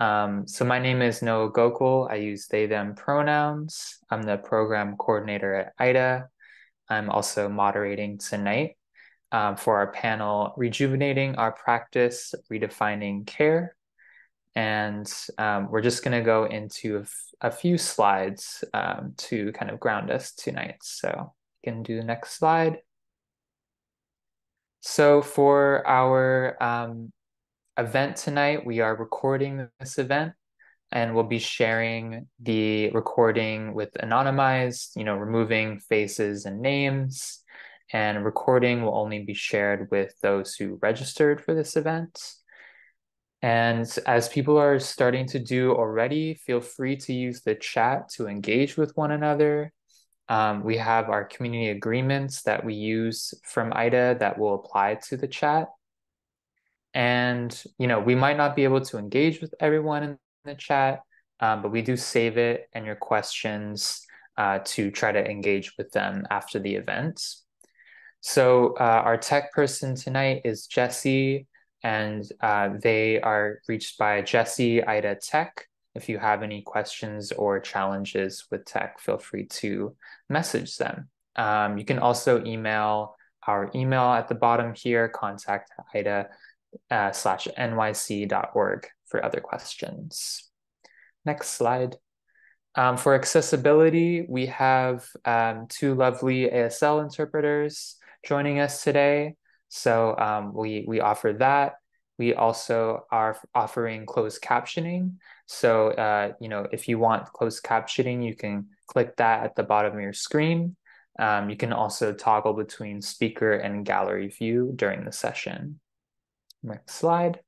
Um, so my name is Noah Gokul. I use they, them pronouns. I'm the program coordinator at IDA. I'm also moderating tonight um, for our panel, Rejuvenating Our Practice, Redefining Care. And um, we're just going to go into a, few slides um, to kind of ground us tonight. So you can do the next slide. So for our um, event tonight, we are recording this event and we'll be sharing the recording with anonymized, you know, removing faces and names. And recording will only be shared with those who registered for this event. And as people are starting to do already, feel free to use the chat to engage with one another. Um, we have our community agreements that we use from IDA that will apply to the chat. And, you know, we might not be able to engage with everyone in the chat, um, but we do save it and your questions uh, to try to engage with them after the event. So uh, our tech person tonight is Jesse and uh, they are reached by Jesse Ida Tech. If you have any questions or challenges with tech, feel free to message them. Um, you can also email our email at the bottom here, contact Ida uh, slash nyc.org for other questions. Next slide. Um, for accessibility, we have um, two lovely ASL interpreters joining us today. So um, we, we offer that. We also are offering closed captioning. So, uh, you know, if you want closed captioning, you can click that at the bottom of your screen. Um, you can also toggle between speaker and gallery view during the session. Next slide.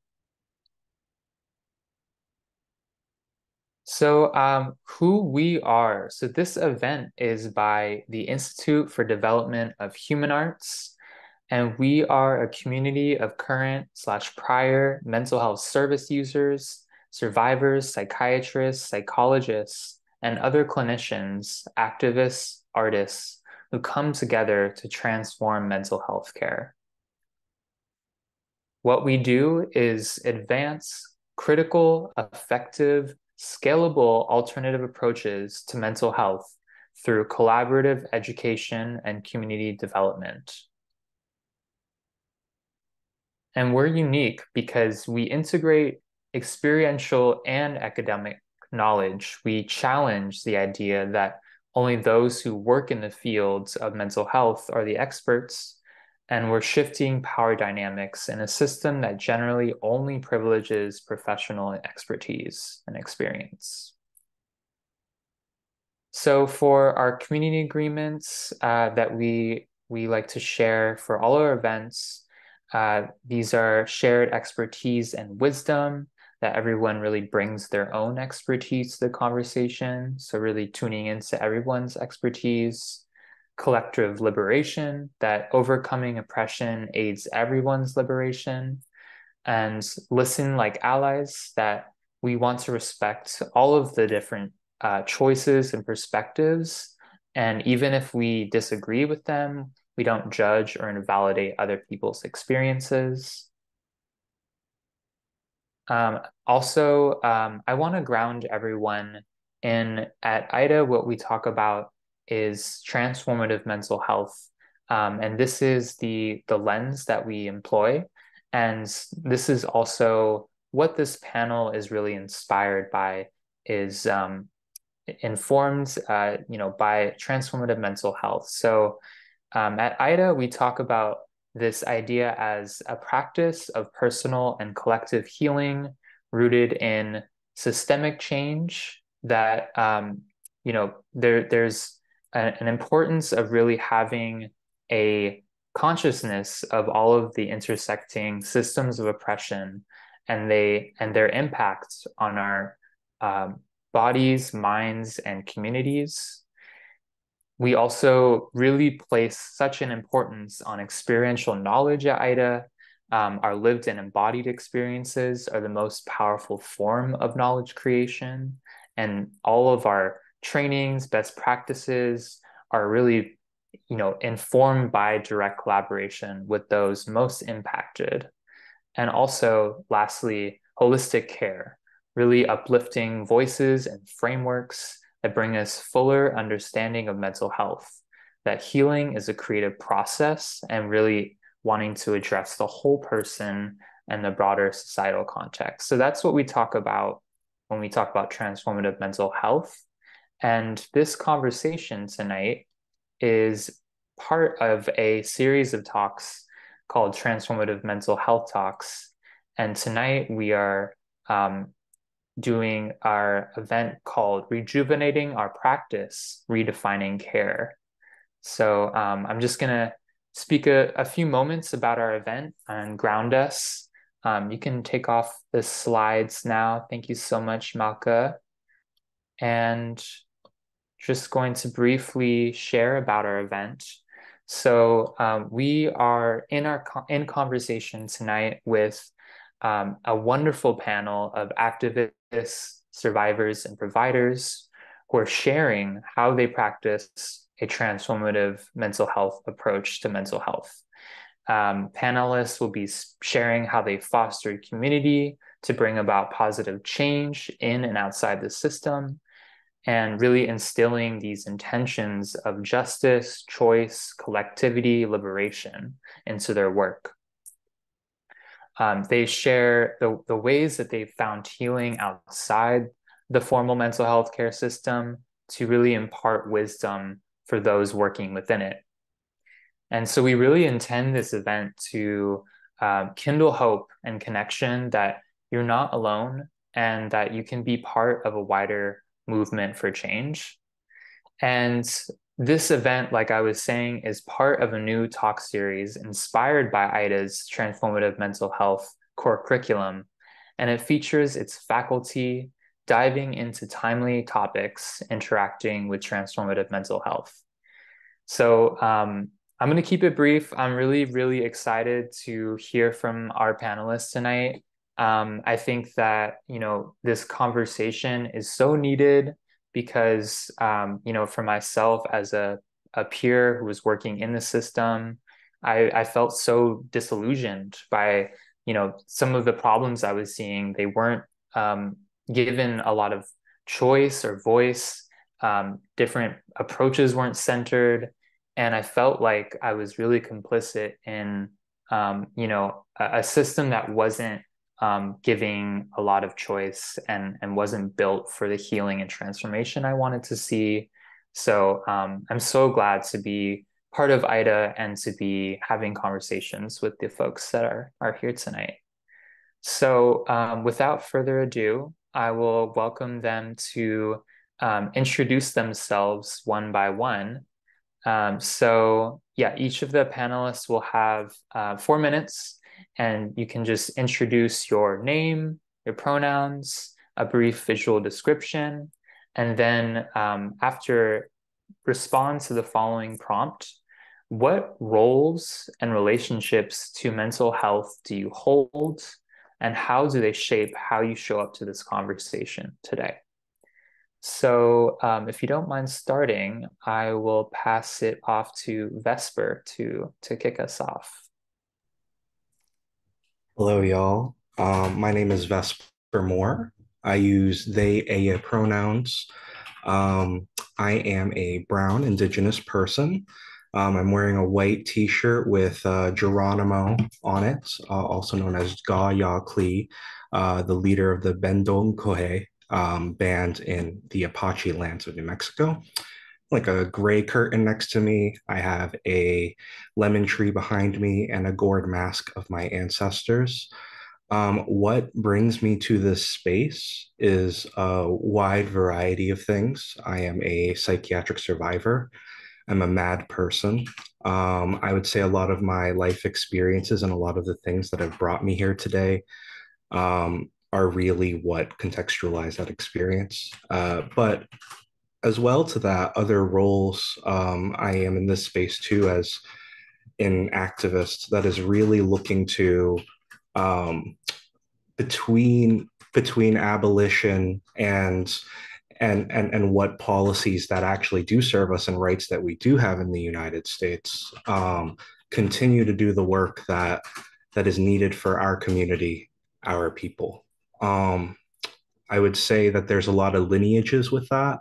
So um, who we are. So this event is by the Institute for Development of Human Arts and we are a community of current slash prior mental health service users, survivors, psychiatrists, psychologists, and other clinicians, activists, artists who come together to transform mental health care. What we do is advance critical, effective, scalable alternative approaches to mental health through collaborative education and community development. And we're unique because we integrate experiential and academic knowledge. We challenge the idea that only those who work in the fields of mental health are the experts. And we're shifting power dynamics in a system that generally only privileges professional expertise and experience. So for our community agreements uh, that we, we like to share for all our events, uh, these are shared expertise and wisdom that everyone really brings their own expertise to the conversation. So, really tuning into everyone's expertise, collective liberation, that overcoming oppression aids everyone's liberation, and listen like allies, that we want to respect all of the different uh, choices and perspectives. And even if we disagree with them, we don't judge or invalidate other people's experiences. Um, also, um, I want to ground everyone in at IDA, what we talk about is transformative mental health. Um, and this is the, the lens that we employ. And this is also what this panel is really inspired by is um, informed, uh, you know, by transformative mental health. So um, at IDA, we talk about this idea as a practice of personal and collective healing rooted in systemic change that um, you know there there's a, an importance of really having a consciousness of all of the intersecting systems of oppression and they and their impacts on our um, bodies minds and communities we also really place such an importance on experiential knowledge at IDA. Um, our lived and embodied experiences are the most powerful form of knowledge creation. And all of our trainings, best practices are really you know, informed by direct collaboration with those most impacted. And also, lastly, holistic care, really uplifting voices and frameworks that bring us fuller understanding of mental health, that healing is a creative process and really wanting to address the whole person and the broader societal context. So that's what we talk about when we talk about transformative mental health. And this conversation tonight is part of a series of talks called Transformative Mental Health Talks. And tonight we are um, doing our event called Rejuvenating Our Practice, Redefining Care. So um, I'm just going to speak a, a, few moments about our event and ground us. Um, you can take off the slides now. Thank you so much, Malka. And just going to briefly share about our event. So um, we are in our in conversation tonight with um, a wonderful panel of activists, survivors, and providers who are sharing how they practice a transformative mental health approach to mental health. Um, panelists will be sharing how they fostered community to bring about positive change in and outside the system, and really instilling these intentions of justice, choice, collectivity, liberation into their work. Um, they share the, the ways that they've found healing outside the formal mental health care system to really impart wisdom for those working within it. And so we really intend this event to uh, kindle hope and connection that you're not alone and that you can be part of a wider movement for change. And this event, like I was saying, is part of a new talk series inspired by IDA's transformative mental health core curriculum. And it features its faculty diving into timely topics interacting with transformative mental health. So um, I'm going to keep it brief. I'm really, really excited to hear from our panelists tonight. Um, I think that you know this conversation is so needed because um, you know for myself as a, a peer who was working in the system I, I felt so disillusioned by you know some of the problems i was seeing. They weren't um, given a lot of choice or voice. Um, different approaches weren't centered. And i felt like i was really complicit in um, you know a, a system that wasn't um, giving a lot of choice and and wasn't built for the healing and transformation I wanted to see. So um, I'm so glad to be part of IDA and to be having conversations with the folks that are are here tonight. So um, without further ado, I will welcome them to um, introduce themselves one by one. Um, so yeah, each of the panelists will have uh, four minutes and you can just introduce your name, your pronouns, a brief visual description, and then um, after respond to the following prompt. What roles and relationships to mental health do you hold, and how do they shape how you show up to this conversation today? So, um, if you don't mind starting, I will pass it off to Vesper to to kick us off. Hello, y'all. Um, my name is Vesper Moore. I use they, a pronouns. Um, I am a brown indigenous person. Um, I'm wearing a white t shirt with uh, Geronimo on it, uh, also known as Goyahkla, uh, the leader of the Bedonkohe um, band in the Apache lands of New Mexico like a gray curtain next to me. I have a lemon tree behind me and a gourd mask of my ancestors. Um, what brings me to this space is a wide variety of things. I am a psychiatric survivor. I'm a mad person. Um, I would say a lot of my life experiences and a lot of the things that have brought me here today um, are really what contextualize that experience. Uh, but as well to that, other roles um, I am in this space too as an activist that is really looking to um, between between abolition and and and and what policies that actually do serve us and rights that we do have in the United States um, continue to do the work that that is needed for our community, our people. Um, I would say that there's a lot of lineages with that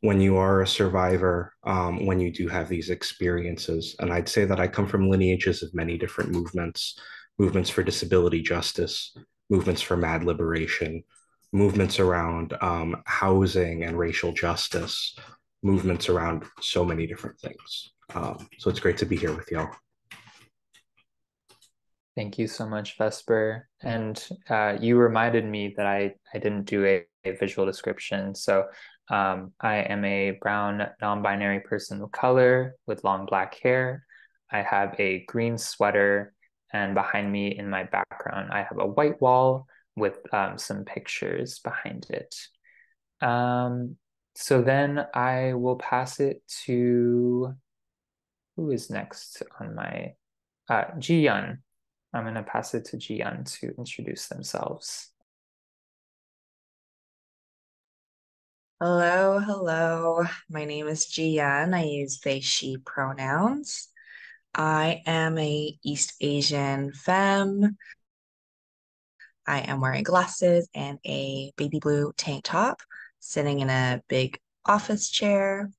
when you are a survivor, um, when you do have these experiences. And I'd say that I come from lineages of many different movements movements for disability justice, movements for mad liberation, movements around um, housing and racial justice, movements around so many different things. Um, so it's great to be here with y'all. Thank you so much, Vesper. And uh, you reminded me that I, I didn't do a, a visual description. So um, I am a brown non-binary person of color with long black hair. I have a green sweater and behind me in my background, I have a white wall with um, some pictures behind it. Um, so then I will pass it to, who is next on my, uh, Ji-Yun. I'm going to pass it to Ji-Yun to introduce themselves. Hello, hello. My name is Ji-Yun. I use they, she pronouns. I am a East Asian femme. I am wearing glasses and a baby blue tank top, sitting in a big office chair.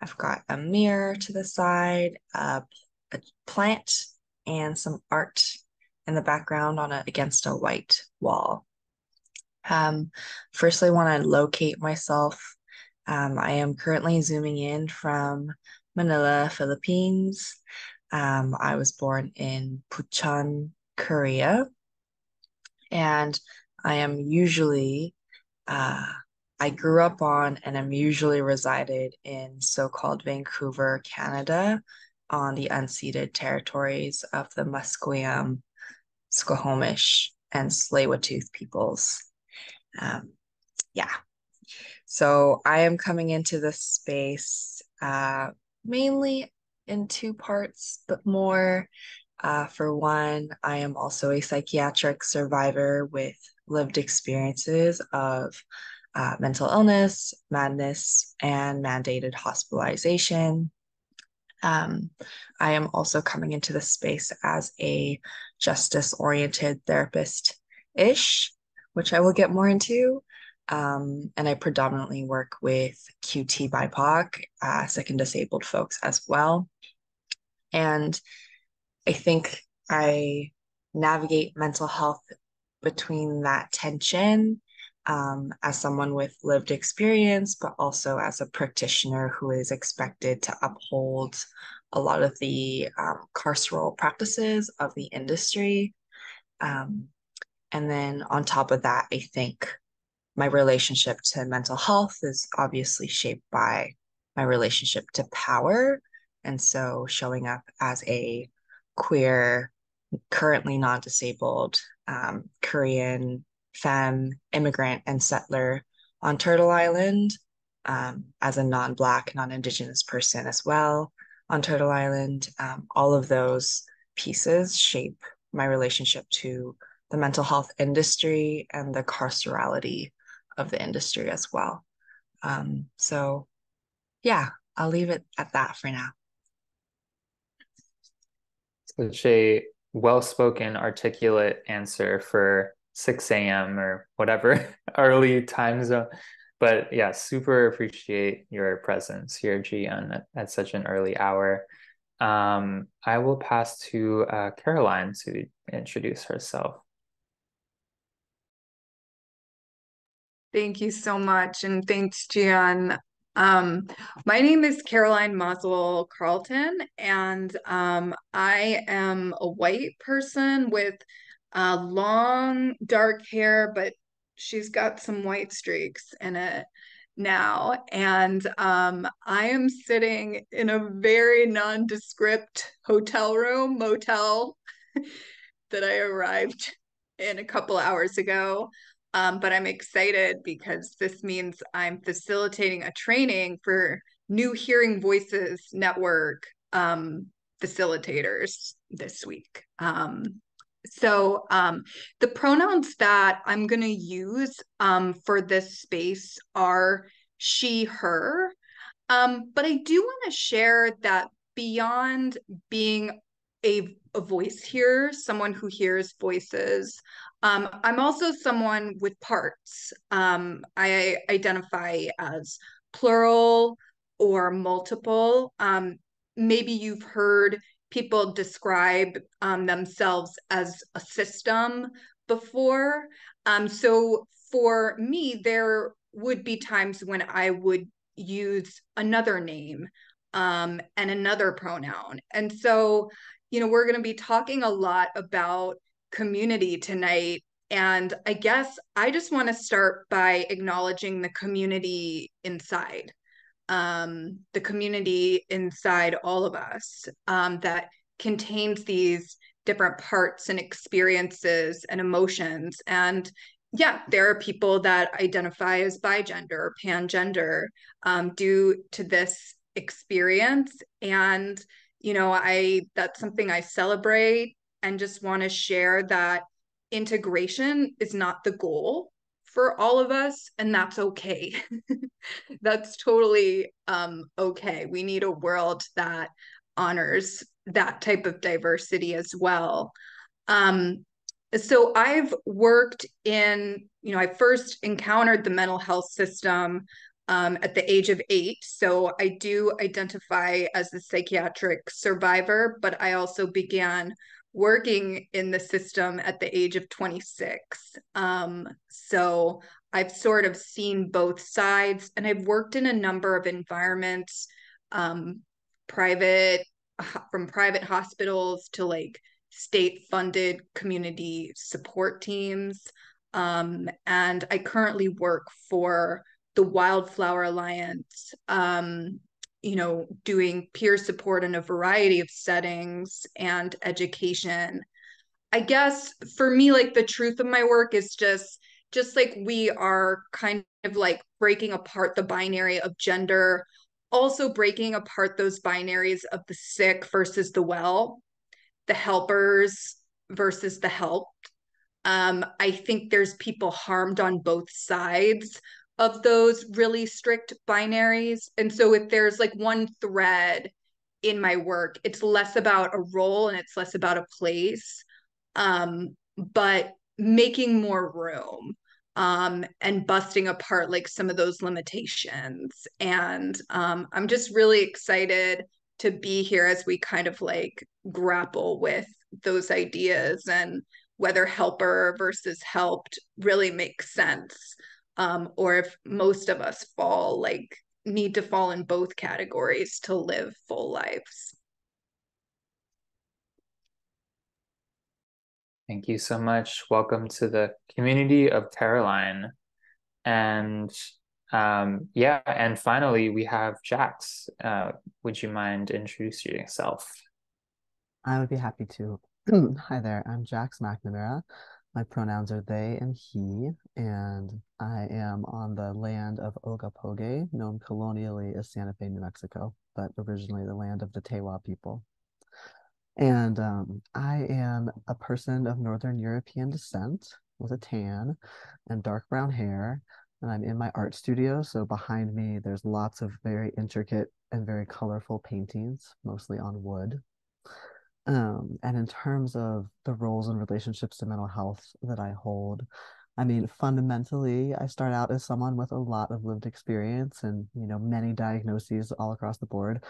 I've got a mirror to the side, a, a plant, and some art in the background on a, against a white wall. Um, firstly, I want to locate myself. Um, I am currently zooming in from Manila, Philippines. Um, I was born in Bucheon, Korea, and I am usually, uh, I grew up on and I'm usually resided in so-called Vancouver, Canada, on the unceded territories of the Musqueam, Squamish, and Tsleil-Waututh peoples. Um, yeah. So I am coming into this space uh, mainly in two parts, but more. Uh, for one, I am also a psychiatric survivor with lived experiences of uh, mental illness, madness, and mandated hospitalization. Um, I am also coming into the space as a justice oriented therapist ish which I will get more into. Um, and I predominantly work with QT BIPOC, uh, second disabled folks as well. And I think I navigate mental health between that tension um, as someone with lived experience, but also as a practitioner who is expected to uphold a lot of the um, carceral practices of the industry. Um, and then on top of that, I think my relationship to mental health is obviously shaped by my relationship to power. And so showing up as a queer, currently non disabled um, Korean femme, immigrant, and settler on Turtle Island, um, as a non Black, non Indigenous person as well on Turtle Island, um, all of those pieces shape my relationship to the mental health industry and the carcerality of the industry as well. Um, so, yeah, I'll leave it at that for now. Such a well spoken, articulate answer for 6 a.m. or whatever early time zone. But yeah, super appreciate your presence here, Ji-Yun, at, at such an early hour. Um, I will pass to uh, Caroline to introduce herself. Thank you so much. And thanks, Ji-Yun. Um, my name is Caroline Mazel Carlton, and um, I am a white person with uh, long dark hair, but she's got some white streaks in it now. And um, I am sitting in a very nondescript hotel room, motel that I arrived in a couple hours ago. Um, but I'm excited because this means I'm facilitating a training for new Hearing Voices Network um, facilitators this week. Um, so um, the pronouns that I'm going to use um, for this space are she, her. Um, but I do want to share that beyond being a, a voice hearer, someone who hears voices. Um, I'm also someone with parts. Um, I identify as plural or multiple. Um, maybe you've heard people describe um, themselves as a system before. Um, so for me, there would be times when I would use another name um, and another pronoun. And so, you know, we're going to be talking a lot about community tonight. And I guess I just want to start by acknowledging the community inside, um, the community inside all of us um, that contains these different parts and experiences and emotions. And yeah, there are people that identify as bigender or pangender um, due to this experience. And, you know, I that's something I celebrate and just want to share that integration is not the goal for all of us and that's okay. That's totally um okay. We need a world that honors that type of diversity as well. Um so I've worked in, you know, I first encountered the mental health system um, at the age of eight. So I do identify as a psychiatric survivor, but I also began working in the system at the age of 26. Um, so I've sort of seen both sides and I've worked in a number of environments, um, private, from private hospitals to like state funded community support teams. Um, and I currently work for the Wildflower Alliance, um, you know, doing peer support in a variety of settings and education. I guess for me, like the truth of my work is just just like we are kind of like breaking apart the binary of gender, also breaking apart those binaries of the sick versus the well the helpers versus the helped. Um, I think there's people harmed on both sides of those really strict binaries. And so if there's like one thread in my work, it's less about a role and it's less about a place, um, but making more room um, and busting apart like some of those limitations. And um, I'm just really excited to be here as we kind of like grapple with those ideas and whether helper versus helped really makes sense um, or if most of us fall like need to fall in both categories to live full lives Thank you so much. Welcome to the community of Caroline. And um, yeah, and finally, we have Jax. Uh, would you mind introducing yourself? I would be happy to. Hi there, I'm Jax McNamara. My pronouns are they and he, and I am on the land of Ogapoge, known colonially as Santa Fe, New Mexico, but originally the land of the Tewa people. And um, I am a person of Northern European descent with a tan and dark brown hair and I'm in my art studio. So behind me, there's lots of very intricate and very colorful paintings, mostly on wood. Um, and in terms of the roles and relationships to mental health that I hold, I mean, fundamentally, I start out as someone with a lot of lived experience and, you know, many diagnoses all across the board.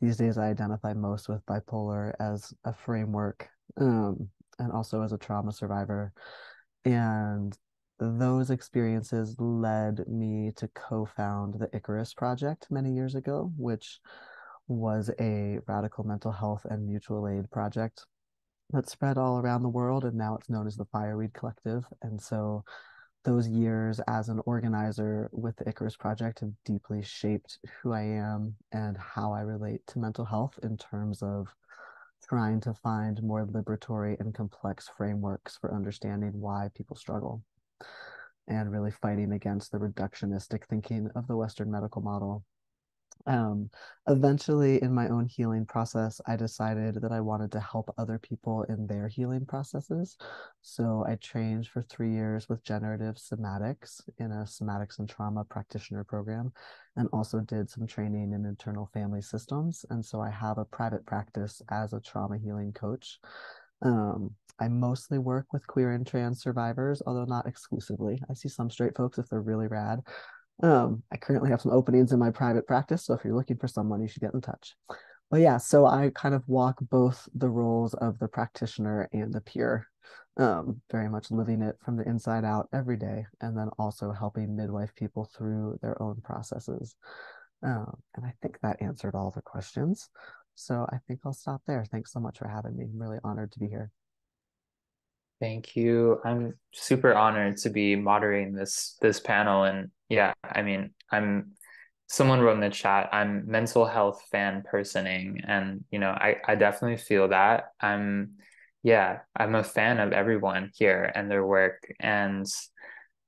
These days, I identify most with bipolar as a framework um, and also as a trauma survivor. And those experiences led me to co-found the Icarus Project many years ago, which was a radical mental health and mutual aid project that spread all around the world, and now it's known as the Fireweed Collective. And so those years as an organizer with the Icarus Project have deeply shaped who I am and how I relate to mental health in terms of trying to find more liberatory and complex frameworks for understanding why people struggle and really fighting against the reductionistic thinking of the Western medical model. Um, eventually, in my own healing process, I decided that I wanted to help other people in their healing processes. So I trained for three years with generative somatics in a somatics and trauma practitioner program, and also did some training in internal family systems. And so I have a private practice as a trauma healing coach. Um, I mostly work with queer and trans survivors, although not exclusively. I see some straight folks if they're really rad. Um, I currently have some openings in my private practice, so if you're looking for someone, you should get in touch. But yeah, so I kind of walk both the roles of the practitioner and the peer, um, very much living it from the inside out every day, and then also helping midwife people through their own processes. Um, and I think that answered all the questions. So I think I'll stop there. Thanks so much for having me. I'm really honored to be here. Thank you. I'm super honored to be moderating this this panel and yeah, I mean, I'm someone wrote in the chat, I'm mental health fan personing and you know, I I definitely feel that. I'm yeah, I'm a fan of everyone here and their work and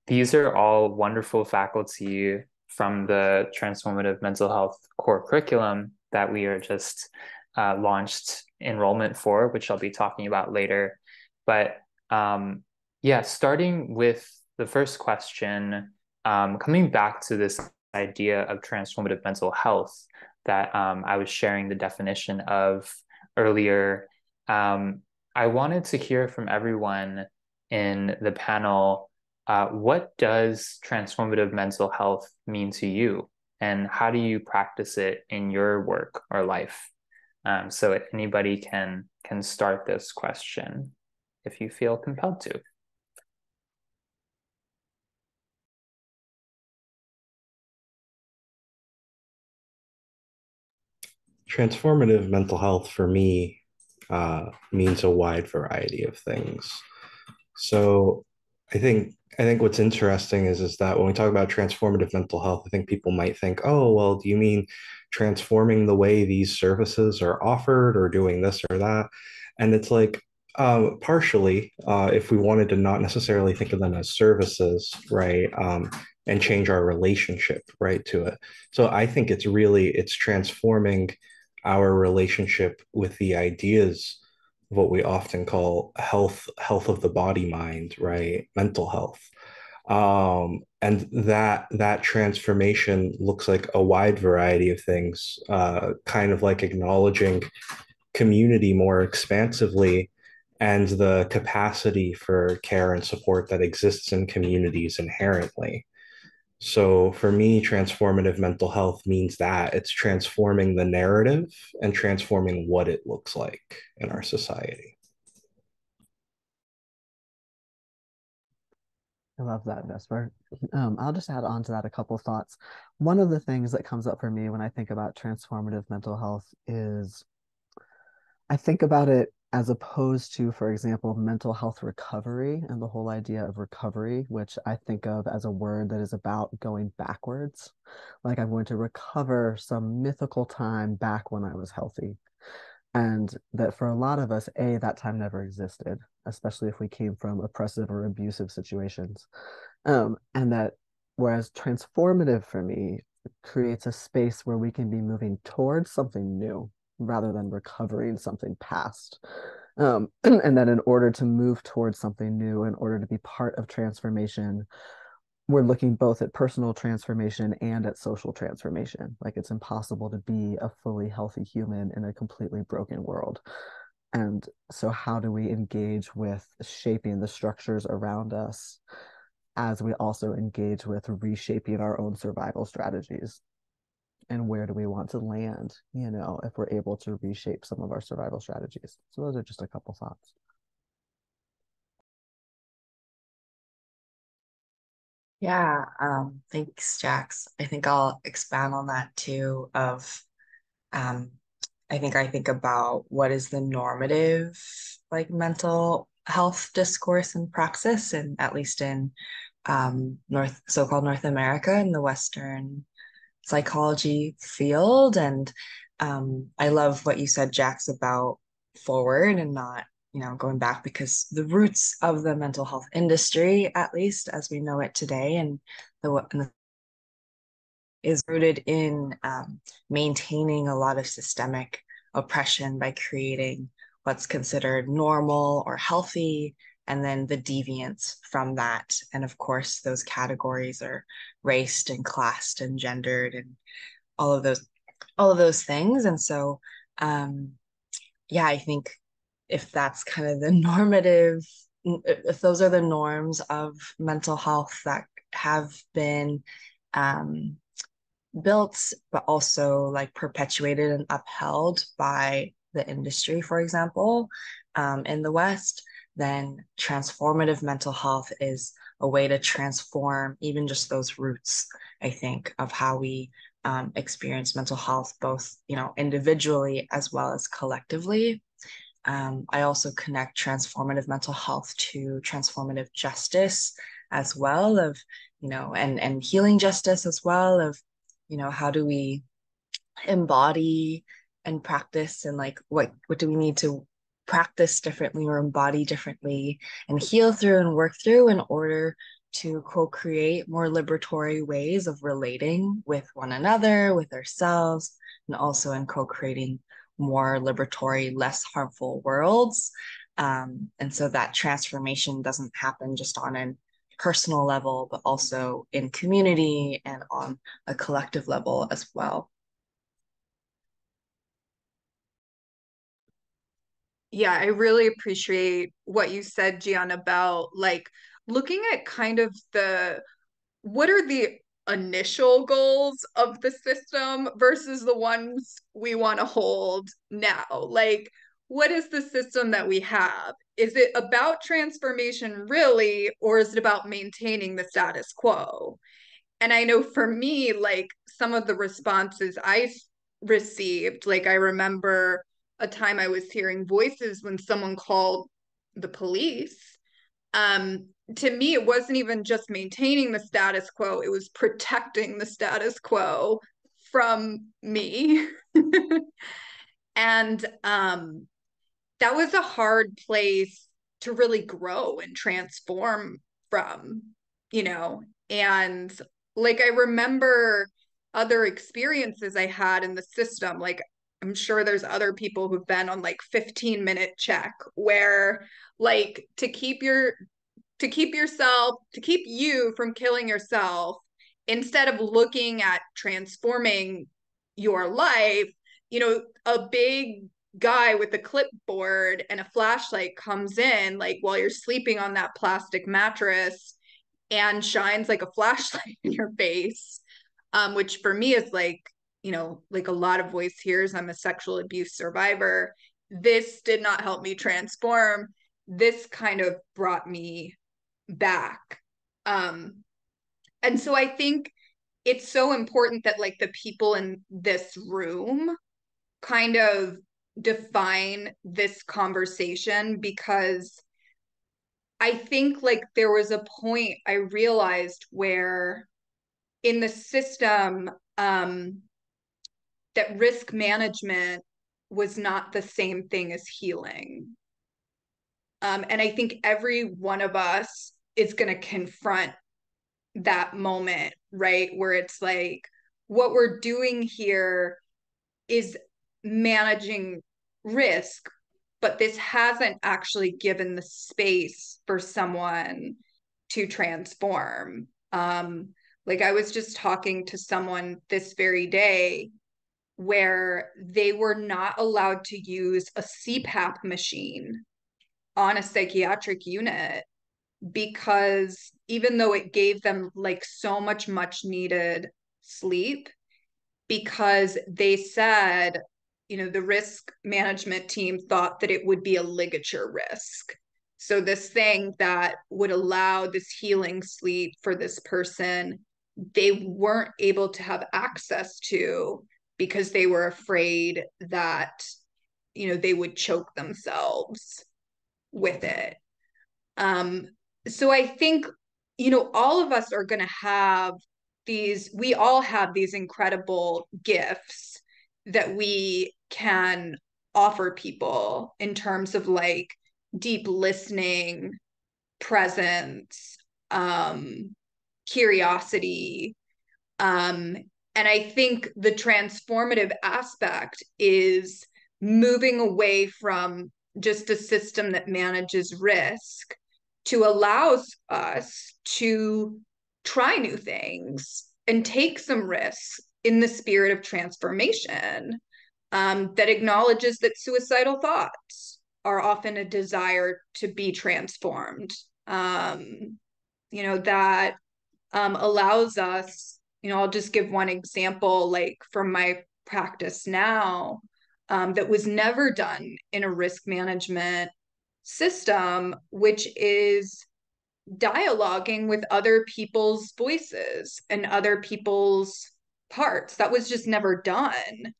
these are all wonderful faculty from the transformative mental health core curriculum that we are just uh, launched enrollment for, which I'll be talking about later. But um, yeah, starting with the first question, um, coming back to this idea of transformative mental health that um, I was sharing the definition of earlier, um, I wanted to hear from everyone in the panel uh, what does transformative mental health mean to you? And how do you practice it in your work or life? Um, so anybody can can start this question if you feel compelled to. Transformative mental health for me uh, means a wide variety of things. So I think I think what's interesting is is that when we talk about transformative mental health, I think people might think, oh, well, do you mean transforming the way these services are offered or doing this or that? And it's like, um, partially, uh, if we wanted to not necessarily think of them as services, right, um, and change our relationship, right, to it. So I think it's really it's transforming our relationship with the ideas of what we often call health health of the body mind right mental health um, and that that transformation looks like a wide variety of things uh, kind of like acknowledging community more expansively and the capacity for care and support that exists in communities inherently so for me, transformative mental health means that it's transforming the narrative and transforming what it looks like in our society. I love that, Vesper. Um, I'll just add on to that a couple thoughts. One of the things that comes up for me when I think about transformative mental health is I think about it as opposed to, for example, mental health recovery and the whole idea of recovery, which I think of as a word that is about going backwards. Like I'm going to recover some mythical time back when I was healthy. And that for a lot of us, A, that time never existed, especially if we came from oppressive or abusive situations. Um, and that whereas transformative for me creates a space where we can be moving towards something new rather than recovering something past. Um, and then in order to move towards something new, in order to be part of transformation, we're looking both at personal transformation and at social transformation. Like it's impossible to be a fully healthy human in a completely broken world. And so, how do we engage with shaping the structures around us as we also engage with reshaping our own survival strategies? And where do we want to land, you know, if we're able to reshape some of our survival strategies. So those are just a couple thoughts. Yeah, um, thanks, Jax. I think I'll expand on that too of um I think I think about what is the normative like mental health discourse and praxis and at least in um North so-called North America in the Western psychology field. And um, I love what you said, Jax, about forward and not, you know, going back because the roots of the mental health industry, at least as we know it today, and the, and the is rooted in um, maintaining a lot of systemic oppression by creating what's considered normal or healthy and then the deviance from that. And of course those categories are raced and classed and gendered and all of those all of those things. And so um yeah i think if that's kind of the normative if those are the norms of mental health that have been um, built, but also like perpetuated and upheld by the industry, for example, um, in the West, then transformative mental health is a way to transform even just those roots, I think, of how we um, experience mental health, both, you know, individually as well as collectively. Um, I also connect transformative mental health to transformative justice as well of, you know, and, and healing justice as well of, you know, how do we embody and practice and like what what do we need to practice differently or embody differently and heal through and work through in order to co-create more liberatory ways of relating with one another with ourselves and also in co-creating more liberatory, less harmful worlds. Um, and so that transformation doesn't happen just on a personal level, but also in community and on a collective level as well. Yeah, I really appreciate what you said, Ji-Yun, about like looking at kind of the what are the initial goals of the system versus the ones we want to hold now. Like, what is the system that we have? Is it about transformation really, or is it about maintaining the status quo? And I know for me, like some of the responses I received, like I remember a time I was hearing voices when someone called the police um to me it wasn't even just maintaining the status quo it was protecting the status quo from me. And um that was a hard place to really grow and transform from you know? And like i remember other experiences i had in the system like i'm sure there's other people who've been on like 15 minute check where like to keep your to keep yourself to keep you from killing yourself instead of looking at transforming your life you know a big guy with a clipboard and a flashlight comes in like while you're sleeping on that plastic mattress and shines like a flashlight in your face um, which for me is like you know like a lot of voice hearers i'm a sexual abuse survivor. This did not help me transform. This kind of brought me back. Um and so i think it's so important that like the people in this room kind of define this conversation because i think like there was a point i realized where in the system um that risk management was not the same thing as healing um, and I think every one of us is going to confront that moment, right? Where it's like, what we're doing here is managing risk, but this hasn't actually given the space for someone to transform. Um, like I was just talking to someone this very day where they were not allowed to use a CPAP machine on a psychiatric unit because even though it gave them like so much much needed sleep because they said you know the risk management team thought that it would be a ligature risk. So this thing that would allow this healing sleep for this person they weren't able to have access to because they were afraid that you know they would choke themselves with it. Um so i think you know all of us are going to have these we all have these incredible gifts that we can offer people in terms of like deep listening presence um curiosity um and I think the transformative aspect is moving away from just a system that manages risk to allows us to try new things and take some risks in the spirit of transformation um, that acknowledges that suicidal thoughts are often a desire to be transformed. Um, you know that um, allows us you know i'll just give one example like from my practice now um, that was never done in a risk management system which is dialoguing with other people's voices and other people's parts. That was just never done.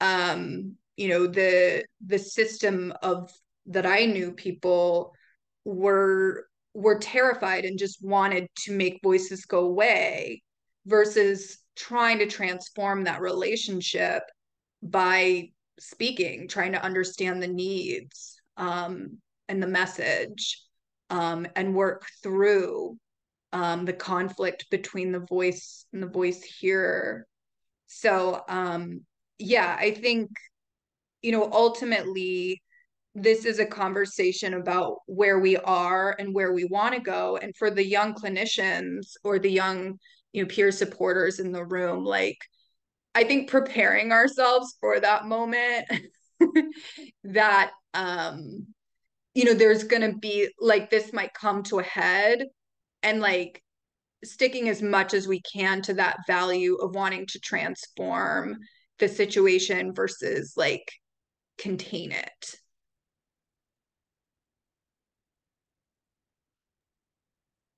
Um you know the the system of that i knew people were were terrified and just wanted to make voices go away versus trying to transform that relationship by speaking trying to understand the needs um, and the message um, and work through um, the conflict between the voice and the voice hearer. So um, yeah i think you know ultimately this is a conversation about where we are and where we want to go. And for the young clinicians or the young you know peer supporters in the room like i think preparing ourselves for that moment that um you know there's going to be like this might come to a head and like sticking as much as we can to that value of wanting to transform the situation versus like contain it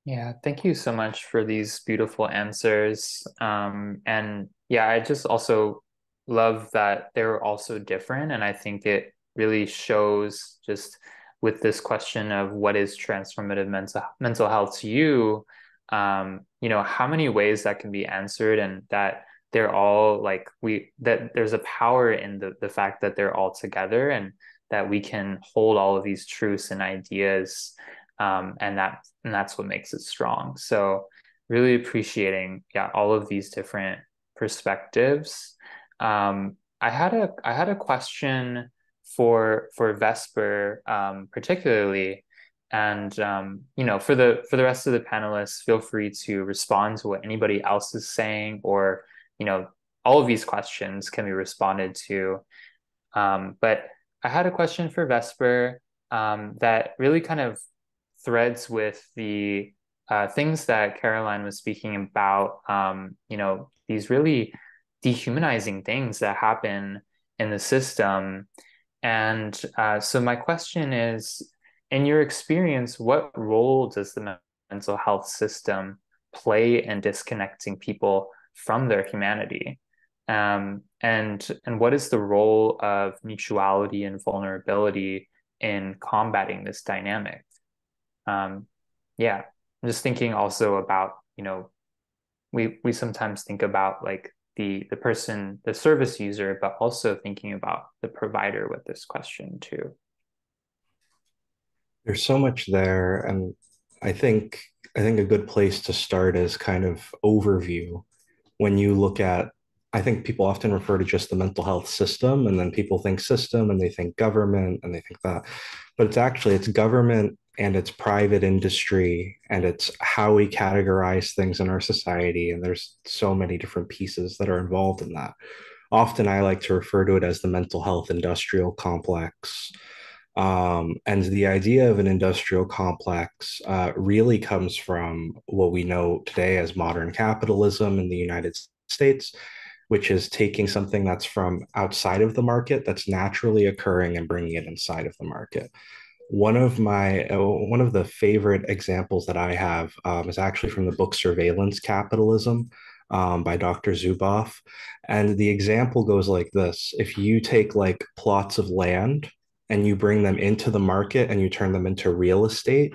Yeah, thank you so much for these beautiful answers. Um, and yeah, I just also love that they're also different. And I think it really shows just with this question of what is transformative mental mental health to you, um, you know, how many ways that can be answered and that they're all like we that there's a power in the the fact that they're all together and that we can hold all of these truths and ideas um, and that and that's what makes it strong. So really appreciating yeah all of these different perspectives. Um, i had a i had a question for for vesper um, particularly. And um, you know for the for the rest of the panelists feel free to respond to what anybody else is saying or you know all of these questions can be responded to. Um, but i had a question for vesper um, that really kind of threads with the uh, things that Caroline was speaking about, um, you know, these really dehumanizing things that happen in the system. And uh, so, my question is in your experience, what role does the mental health system play in disconnecting people from their humanity? Um, and and what is the role of mutuality and vulnerability in combating this dynamic? Um, yeah i'm just thinking also about you know we we sometimes think about like the the person the service user but also thinking about the provider with this question too. There's so much there and i think i think a good place to start is kind of overview. When you look at i think people often refer to just the mental health system and then people think system and they think government and they think that but it's actually it's government and it's private industry and it's how we categorize things in our society. And there's so many different pieces that are involved in that. Often i like to refer to it as the mental health industrial complex. Um, and the idea of an industrial complex uh, really comes from what we know today as modern capitalism in the united states which is taking something that's from outside of the market that's naturally occurring and bringing it inside of the market one of my uh, one of the favorite examples that I have um, is actually from the book Surveillance Capitalism um, by Dr. Zuboff, and the example goes like this: If you take like plots of land and you bring them into the market and you turn them into real estate,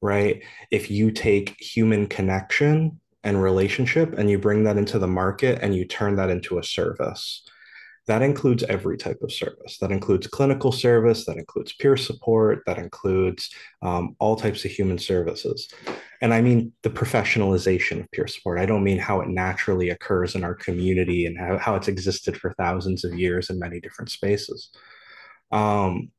right? If you take human connection and relationship and you bring that into the market and you turn that into a service that includes every type of service. That includes clinical service, that includes peer support, that includes um, all types of human services. And I mean the professionalization of peer support. I don't mean how it naturally occurs in our community and how, how it's existed for thousands of years in many different spaces. Um,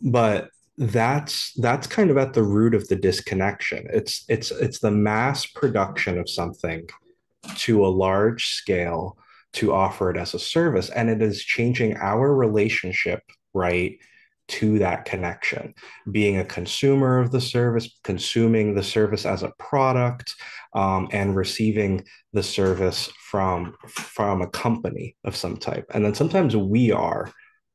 but that's that's kind of at the root of the disconnection. It's it's it's the mass production of something to a large scale to offer it as a service and it is changing our relationship right to that connection being a consumer of the service consuming the service as a product um, and receiving the service from from a company of some type and then sometimes we are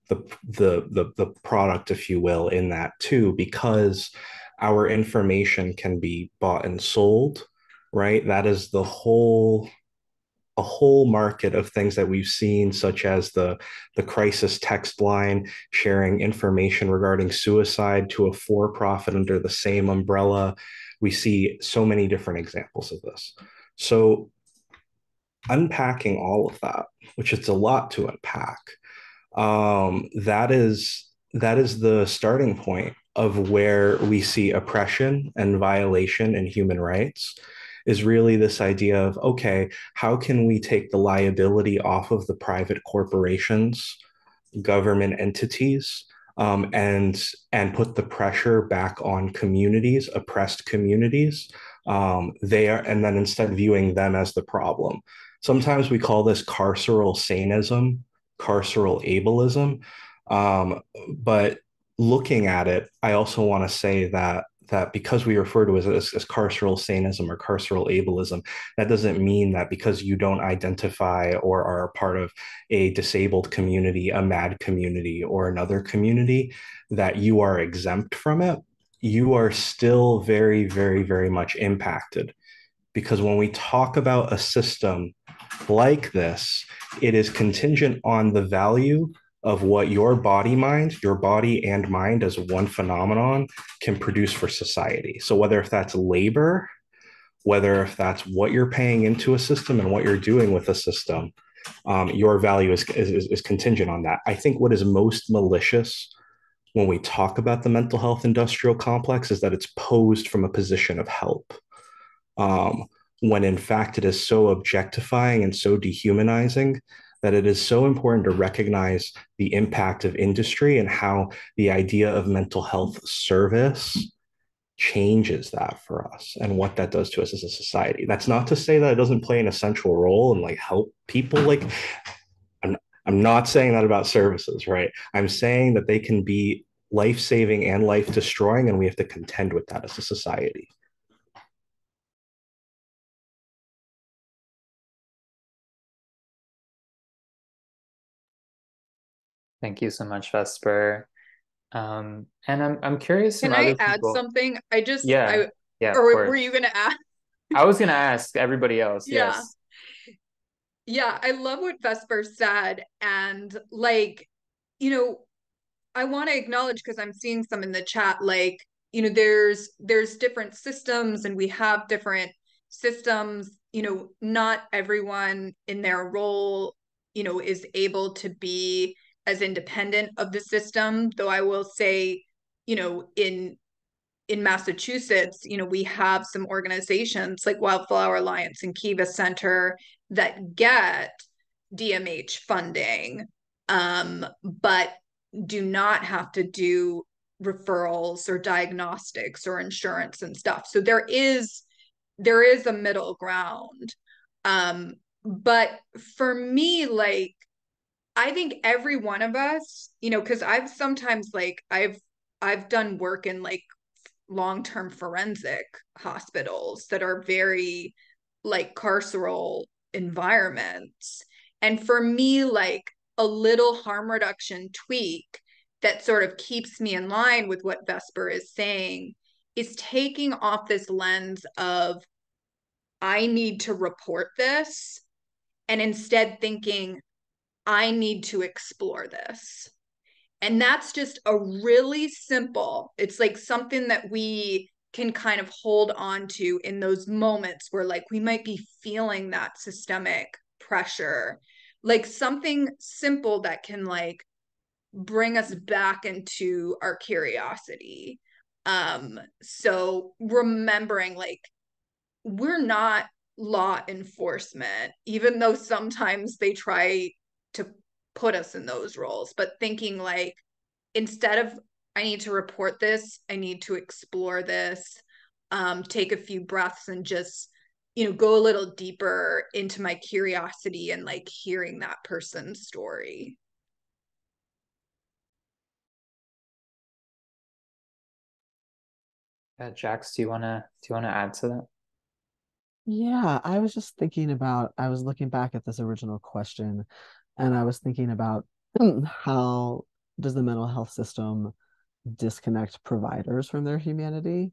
the the the, the product if you will in that too because our information can be bought and sold right that is the whole a whole market of things that we've seen, such as the, the crisis text line sharing information regarding suicide to a for profit under the same umbrella. We see so many different examples of this. So, unpacking all of that, which it's a lot to unpack, um, that is that is the starting point of where we see oppression and violation in human rights is really this idea of okay, how can we take the liability off of the private corporations, government entities, um, and and put the pressure back on communities, oppressed communities. Um, they are, and then instead viewing them as the problem. Sometimes we call this carceral saneism, carceral ableism. Um, but looking at it, I also want to say that that because we refer to it as, as carceral sanism or carceral ableism, that doesn't mean that because you don't identify or are a part of a disabled community, a mad community, or another community, that you are exempt from it. You are still very, very, very much impacted. Because when we talk about a system like this, it is contingent on the value of what your body mind, your body and mind as one phenomenon can produce for society. So whether if that's labor, whether if that's what you're paying into a system and what you're doing with a system, um, your value is, is, is contingent on that. I think what is most malicious when we talk about the mental health industrial complex is that it's posed from a position of help. Um, when in fact it is so objectifying and so dehumanizing that it is so important to recognize the impact of industry and how the idea of mental health service changes that for us and what that does to us as a society. That's not to say that it doesn't play an essential role and like help people like I'm I'm not saying that about services, right? I'm saying that they can be life-saving and life-destroying and we have to contend with that as a society. Thank you so much, Vesper. Um, and I'm I'm curious. Can I add people... something? I just yeah I, yeah. Or were you gonna add? I was gonna ask everybody else. Yeah. Yes. Yeah, I love what Vesper said, and like, you know, I want to acknowledge because I'm seeing some in the chat, like, you know, there's there's different systems, and we have different systems. You know, not everyone in their role, you know, is able to be as independent of the system though i will say you know in in massachusetts you know we have some organizations like wildflower alliance and kiva center that get dmh funding um, but do not have to do referrals or diagnostics or insurance and stuff. So there is there is a middle ground. Um, but for me like I think every one of us, you know, because I've sometimes like I've I've done work in like long-term forensic hospitals that are very like carceral environments. And for me, like a little harm reduction tweak that sort of keeps me in line with what Vesper is saying is taking off this lens of I need to report this and instead thinking I need to explore this. And that's just a really simple, it's like something that we can kind of hold on to in those moments where like we might be feeling that systemic pressure like something simple that can like bring us back into our curiosity um so remembering like we're not law enforcement even though sometimes they try to put us in those roles but thinking like instead of i need to report this i need to explore this um take a few breaths and just you know go a little deeper into my curiosity and like hearing that person's story Yeah, Jax, do you wanna do you wanna add to that? Yeah, I was just thinking about, I was looking back at this original question and I was thinking about how does the mental health system disconnect providers from their humanity?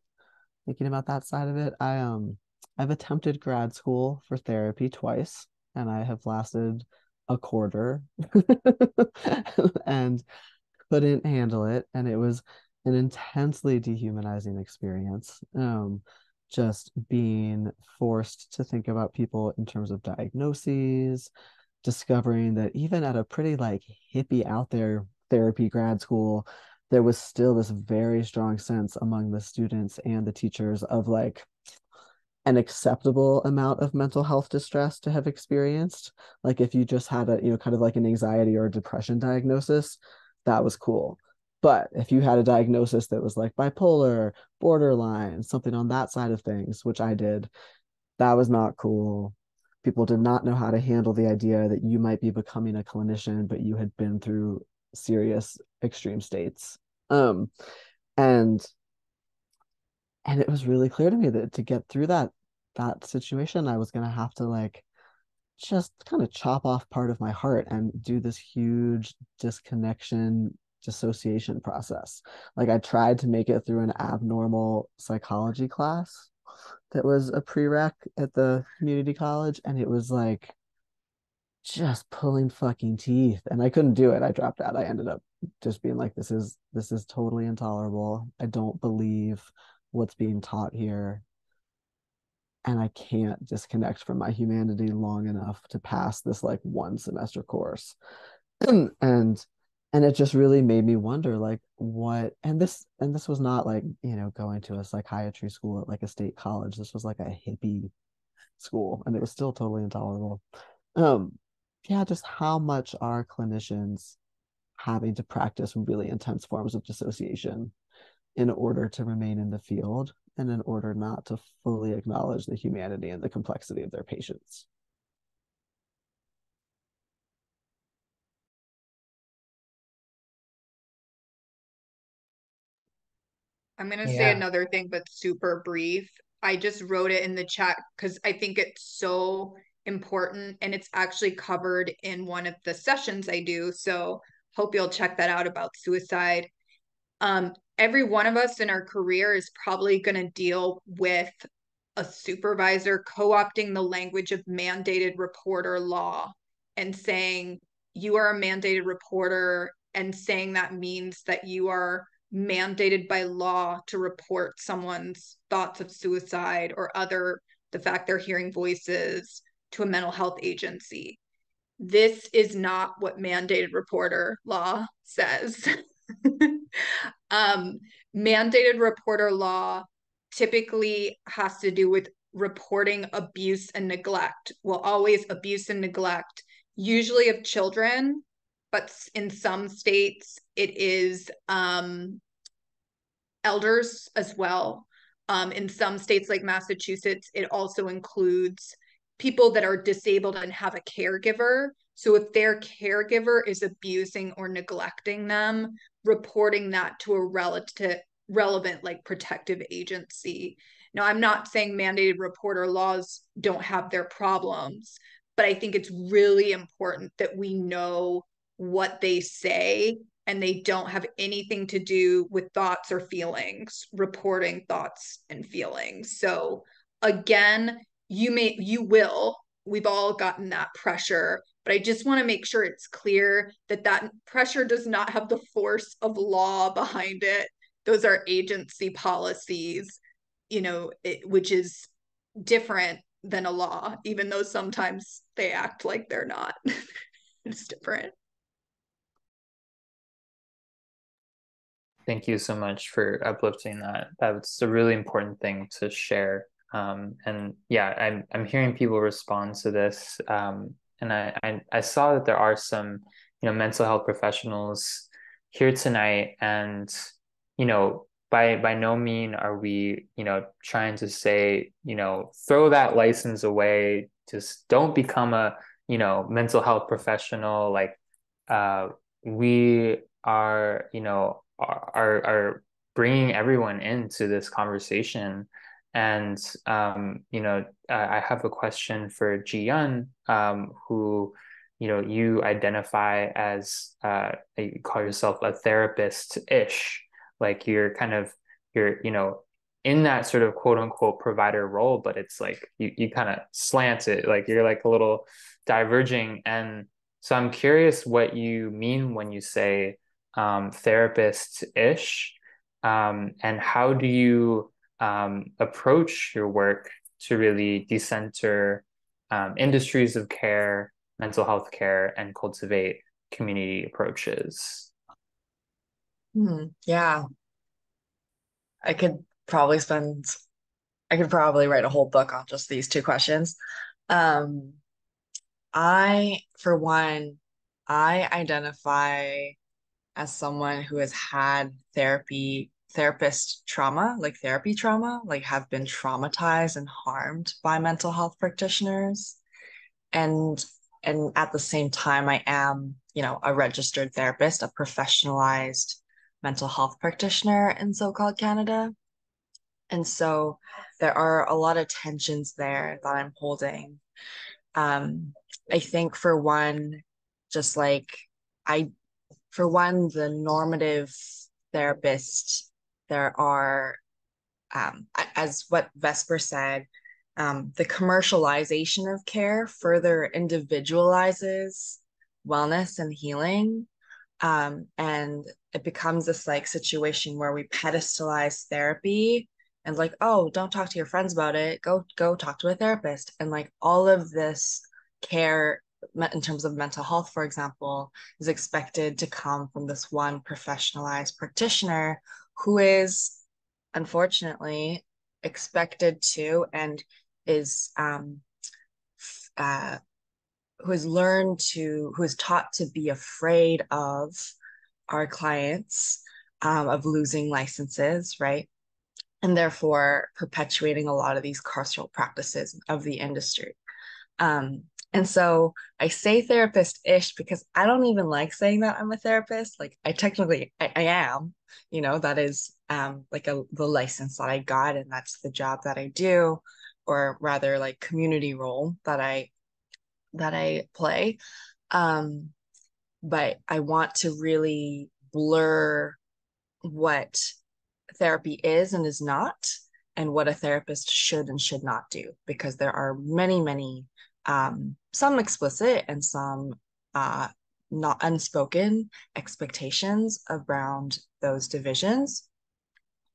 Thinking about that side of it. I um I've attempted grad school for therapy twice and I have lasted a quarter and couldn't handle it and it was an intensely dehumanizing experience. Um, just being forced to think about people in terms of diagnoses, discovering that even at a pretty like hippie out there therapy grad school, there was still this very strong sense among the students and the teachers of like an acceptable amount of mental health distress to have experienced. Like if you just had a, you know, kind of like an anxiety or depression diagnosis, that was cool. But if you had a diagnosis that was like bipolar, borderline, something on that side of things, which I did, that was not cool. People did not know how to handle the idea that you might be becoming a clinician, but you had been through serious extreme states. Um, and and it was really clear to me that to get through that that situation, I was gonna have to like just kind of chop off part of my heart and do this huge disconnection dissociation process. Like I tried to make it through an abnormal psychology class that was a prereq at the community college, and it was like just pulling fucking teeth. And I couldn't do it. I dropped out. I ended up just being like, this is this is totally intolerable. I don't believe what's being taught here. And I can't disconnect from my humanity long enough to pass this like one semester course. and and it just really made me wonder like what and this and this was not like you know going to a psychiatry school at like a state college. This was like a hippie school and it was still totally intolerable. Um yeah just how much are clinicians having to practice really intense forms of dissociation in order to remain in the field and in order not to fully acknowledge the humanity and the complexity of their patients I'm going to say another thing, but super brief. I just wrote it in the chat because I think it's so important and it's actually covered in one of the sessions I do. So hope you'll check that out about suicide. Um, every one of us in our career is probably going to deal with a supervisor co opting the language of mandated reporter law and saying you are a mandated reporter and saying that means that you are mandated by law to report someone's thoughts of suicide or other the fact they're hearing voices to a mental health agency. This is not what mandated reporter law says. um, mandated reporter law typically has to do with reporting abuse and neglect. Well, always abuse and neglect, usually of children, but in some states it is um, elders as well. Um, in some states like Massachusetts, it also includes people that are disabled and have a caregiver. So if their caregiver is abusing or neglecting them, reporting that to a relative relevant like protective agency. Now, I'm not saying mandated reporter laws don't have their problems, but I think it's really important that we know what they say and they don't have anything to do with thoughts or feelings, reporting thoughts and feelings. So again, you may you will we've all gotten that pressure but i just want to make sure it's clear that that pressure does not have the force of law behind it those are agency policies you know it, which is different than a law even though sometimes they act like they're not it's different. Thank you so much for uplifting that. That's a really important thing to share. Um, and yeah, I'm I'm hearing people respond to this. Um, and I, I I saw that there are some, you know, mental health professionals here tonight, and you know, by by no mean are we, you know, trying to say, you know, throw that license away. Just don't become a, you know, mental health professional. Like, uh, we are, you know, are are bringing everyone into this conversation. And um, you know, I have a question for Ji-Yun, um, who, you know, you identify as uh, you call yourself a therapist-ish, like you're kind of you're you know in that sort of quote unquote provider role, but it's like you you kind of slant it, like you're like a little diverging. And so I'm curious what you mean when you say um, therapist ish? Um, and how do you um, approach your work to really decenter um, industries of care, mental health care, and cultivate community approaches? Hmm, yeah. I could probably spend, I could probably write a whole book on just these two questions. Um, I, for one, I identify as someone who has had therapy therapist trauma, like therapy trauma, like have been traumatized and harmed by mental health practitioners. And and at the same time I am, you know, a registered therapist, a professionalized mental health practitioner in so-called Canada. And so there are a lot of tensions there that I'm holding. Um, I think for one, just like I for one, the normative therapist, there are, um, as what Vesper said, um, the commercialization of care further individualizes wellness and healing. Um, and it becomes this like situation where we pedestalize therapy and like, oh, don't talk to your friends about it. Go, go talk to a therapist. And like all of this care in terms of mental health, for example, is expected to come from this one professionalized practitioner who is unfortunately expected to and is um, uh, who has learned to who is taught to be afraid of our clients um, of losing licenses right? And therefore perpetuating a lot of these carceral practices of the industry. Um, and so I say therapist ish because I don't even like saying that I'm a therapist. Like I technically I, I am, you know, that is um like a the license that I got and that's the job that I do, or rather like community role that I that I play. Um, but I want to really blur what therapy is and is not and what a therapist should and should not do because there are many many um, some explicit and some uh, not unspoken expectations around those divisions.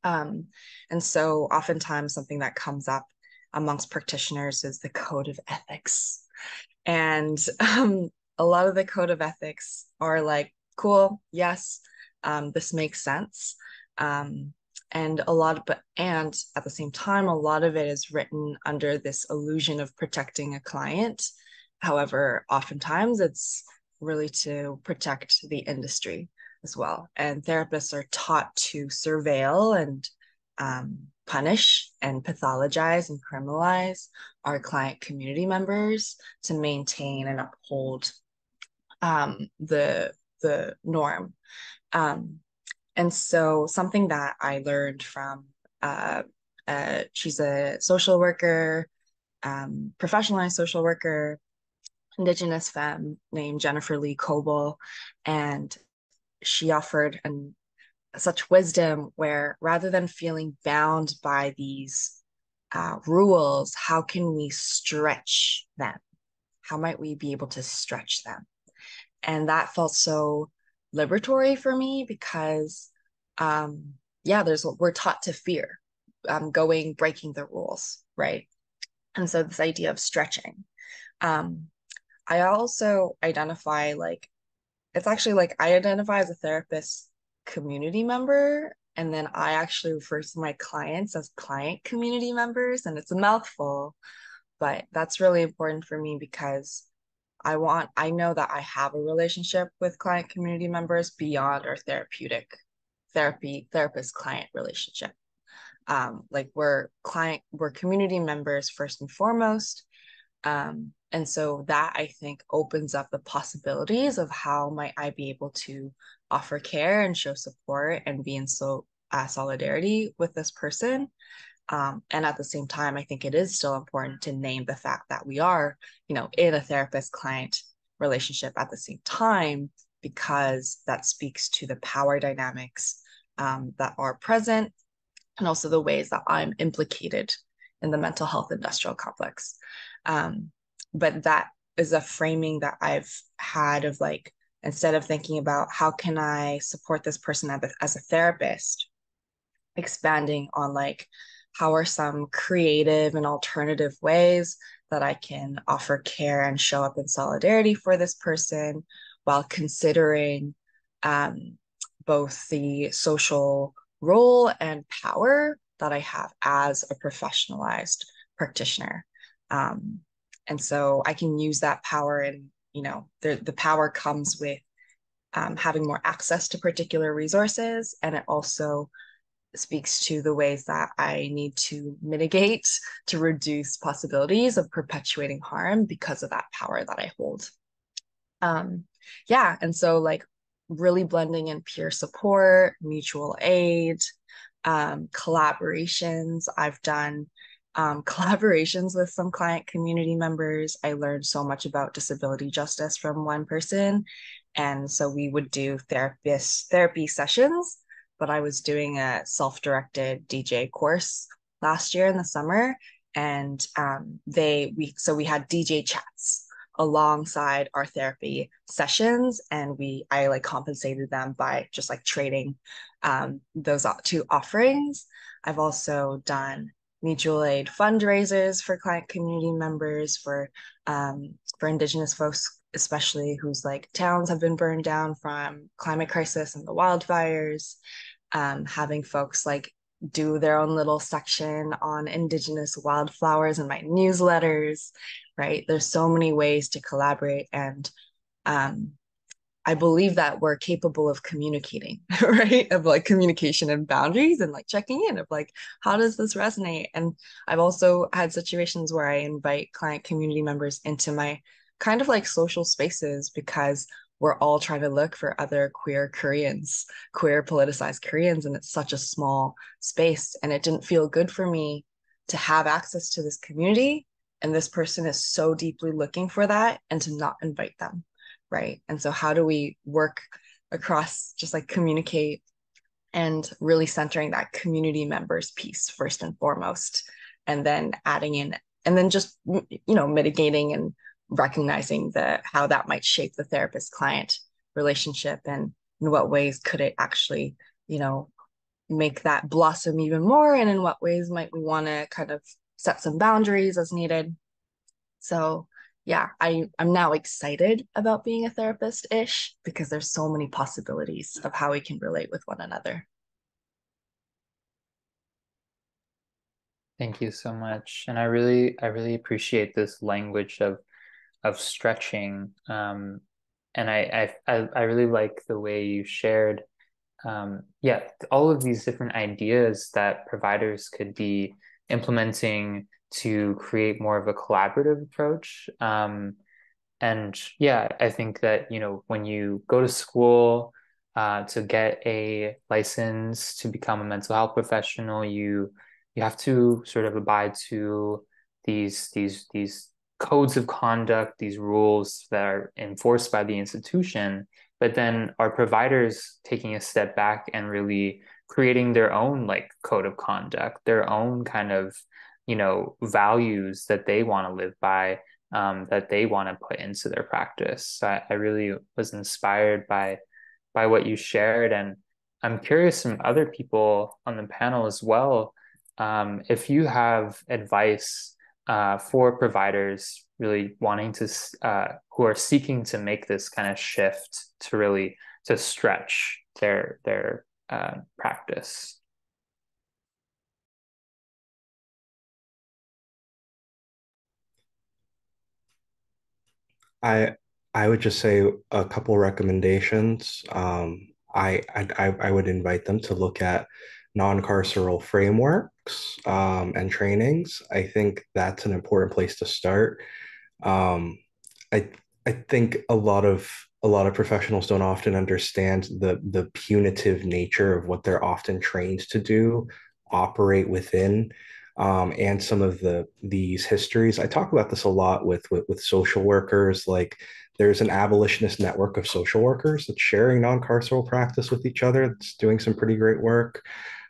Um, and so oftentimes something that comes up amongst practitioners is the code of ethics. And um, a lot of the code of ethics are like, cool, yes, um, this makes sense. Um, and a lot of, but and at the same time a lot of it is written under this illusion of protecting a client. However oftentimes it's really to protect the industry as well. And therapists are taught to surveil and um, punish and pathologize and criminalize our client community members to maintain and uphold um, the the norm. Um, and so something that I learned from uh, uh, she's a social worker, um, professionalized social worker, Indigenous femme named Jennifer Lee Coble, and she offered an, such wisdom where rather than feeling bound by these uh, rules, how can we stretch them? How might we be able to stretch them? And that felt so liberatory for me because um yeah there's what we're taught to fear um going breaking the rules right? And so this idea of stretching. Um I also identify like it's actually like I identify as a therapist community member and then I actually refer to my clients as client community members and it's a mouthful but that's really important for me because I want I know that I have a relationship with client community members beyond our therapeutic therapy therapist client relationship. Um, like we're client we're community members first and foremost. Um, and so that i think opens up the possibilities of how might i be able to offer care and show support and be in so uh, solidarity with this person. Um, and at the same time i think it is still important to name the fact that we are you know in a therapist client relationship at the same time because that speaks to the power dynamics um, that are present and also the ways that I'm implicated in the mental health industrial complex. Um, but that is a framing that I've had of like, instead of thinking about how can I support this person as a therapist, expanding on like, how are some creative and alternative ways that I can offer care and show up in solidarity for this person while considering um, both the social role and power that I have as a professionalized practitioner. Um, and so I can use that power and, you know, the, the power comes with um, having more access to particular resources. And it also speaks to the ways that I need to mitigate to reduce possibilities of perpetuating harm because of that power that I hold. Um, yeah. And so like really blending in peer support, mutual aid, um, collaborations. I've done um, collaborations with some client community members. I learned so much about disability justice from one person. And so we would do therapist therapy sessions, but I was doing a self-directed DJ course last year in the summer. And um, they we so we had DJ chats alongside our therapy sessions and we i like compensated them by just like trading um, those two offerings. I've also done mutual aid fundraisers for client community members for um, for indigenous folks especially whose like towns have been burned down from climate crisis and the wildfires. Um, having folks like do their own little section on indigenous wildflowers in my newsletters right there's so many ways to collaborate and um, i believe that we're capable of communicating right of like communication and boundaries and like checking in of like how does this resonate and i've also had situations where i invite client community members into my kind of like social spaces because we're all trying to look for other queer Koreans, queer politicized Koreans, and it's such a small space. And it didn't feel good for me to have access to this community. And this person is so deeply looking for that and to not invite them. Right. And so, how do we work across, just like communicate and really centering that community members piece first and foremost, and then adding in, and then just, you know, mitigating and recognizing the how that might shape the therapist client relationship and in what ways could it actually you know make that blossom even more and in what ways might we want to kind of set some boundaries as needed so yeah i i'm now excited about being a therapist ish because there's so many possibilities of how we can relate with one another thank you so much and i really i really appreciate this language of of stretching. Um, and I, I I really like the way you shared, um, yeah, all of these different ideas that providers could be implementing to create more of a collaborative approach. Um, and yeah, I think that you know when you go to school uh, to get a license to become a mental health professional, you you have to sort of abide to these these these codes of conduct, these rules that are enforced by the institution, but then are providers taking a step back and really creating their own like code of conduct, their own kind of, you know, values that they want to live by, um, that they want to put into their practice. So I, I really was inspired by by what you shared, and I'm curious from other people on the panel as well. Um, if you have advice uh, for providers really wanting to uh, who are seeking to make this kind of shift to really to stretch their their uh, practice I I would just say a couple recommendations. Um, I, I I would invite them to look at non-carceral frameworks um, and trainings. I think that's an important place to start. Um, I I think a lot of a lot of professionals don't often understand the the punitive nature of what they're often trained to do, operate within um, and some of the these histories. I talk about this a lot with, with with social workers. Like there's an abolitionist network of social workers that's sharing non-carceral practice with each other. That's doing some pretty great work.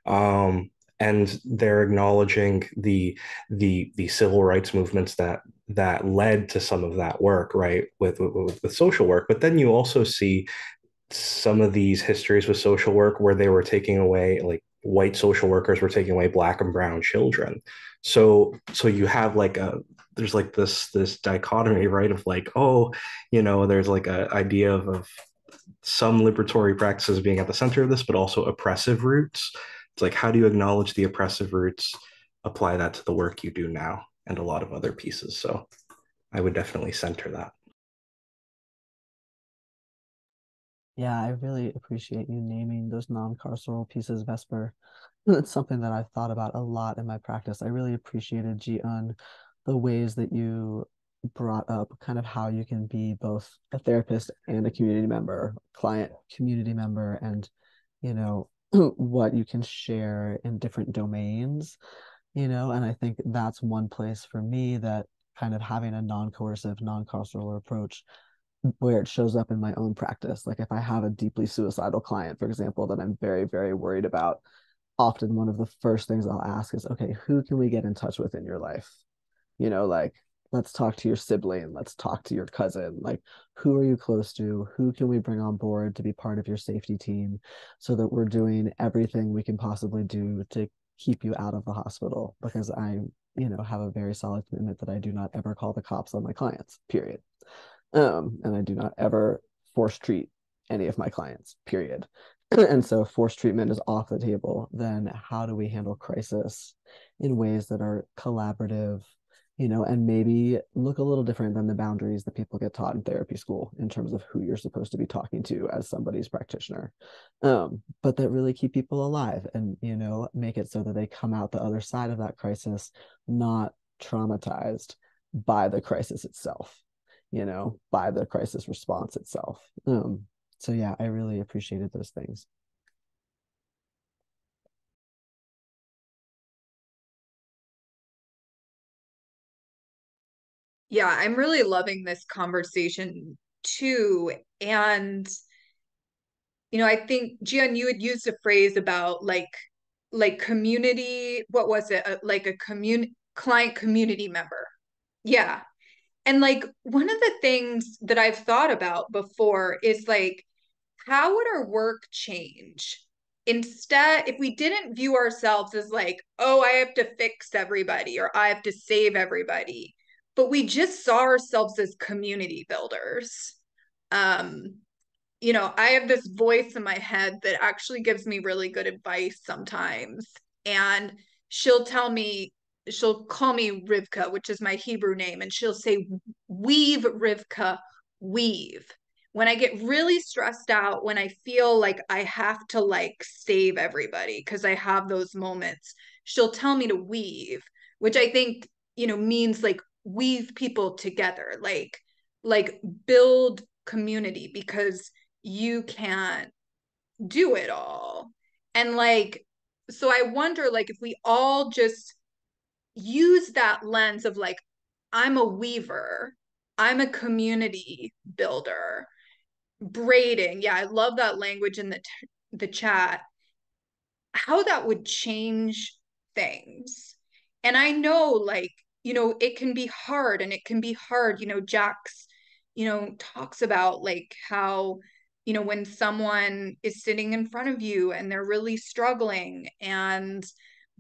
Um, and they're acknowledging the the the civil rights movements that that led to some of that work right with, with with social work. But then you also see some of these histories with social work where they were taking away like white social workers were taking away black and brown children. So so you have like a there's like this this dichotomy right of like oh you know there's like a idea of, of some liberatory practices being at the center of this but also oppressive roots it's like how do you acknowledge the oppressive roots apply that to the work you do now and a lot of other pieces so i would definitely center that Yeah, I really appreciate you naming those non-carceral pieces, Vesper. It's something that I've thought about a lot in my practice. I really appreciated Ji-Yun, the ways that you brought up kind of how you can be both a therapist and a community member, client community member, and you know what you can share in different domains, you know, and I think that's one place for me that kind of having a non-coercive, non-carceral approach where it shows up in my own practice. Like if I have a deeply suicidal client, for example, that I'm very, very worried about, often one of the first things I'll ask is, okay, who can we get in touch with in your life? You know, like let's talk to your sibling, let's talk to your cousin. Like, who are you close to? Who can we bring on board to be part of your safety team so that we're doing everything we can possibly do to keep you out of the hospital? Because I, you know, have a very solid commitment that I do not ever call the cops on my clients, period. Um, and I do not ever force treat any of my clients, period. and so if force treatment is off the table. Then how do we handle crisis in ways that are collaborative, you know, and maybe look a little different than the boundaries that people get taught in therapy school in terms of who you're supposed to be talking to as somebody's practitioner. Um, but that really keep people alive and, you know, make it so that they come out the other side of that crisis not traumatized by the crisis itself you know, by the crisis response itself. Um, so yeah, I really appreciated those things. Yeah, I'm really loving this conversation too. And, you know, I think, Ji-Yun, you had used a phrase about like, like community, what was it? Uh, like a community client community member. Yeah. And like one of the things that I've thought about before is like, how would our work change? Instead, if we didn't view ourselves as like, oh, I have to fix everybody or I have to save everybody, but we just saw ourselves as community builders. Um, you know, I have this voice in my head that actually gives me really good advice sometimes. And she'll tell me, she'll call me Rivka, which is my Hebrew name, and she'll say, Weave, Rivka, weave. When I get really stressed out, when I feel like I have to like save everybody because I have those moments, she'll tell me to weave, which I think, you know, means like weave people together, like like build community because you can't do it all. And like so I wonder like if we all just use that lens of like i'm a weaver i'm a community builder braiding. Yeah i love that language in the t- the chat. How that would change things. And i know like you know it can be hard and it can be hard you know Jax you know talks about like how you know when someone is sitting in front of you and they're really struggling and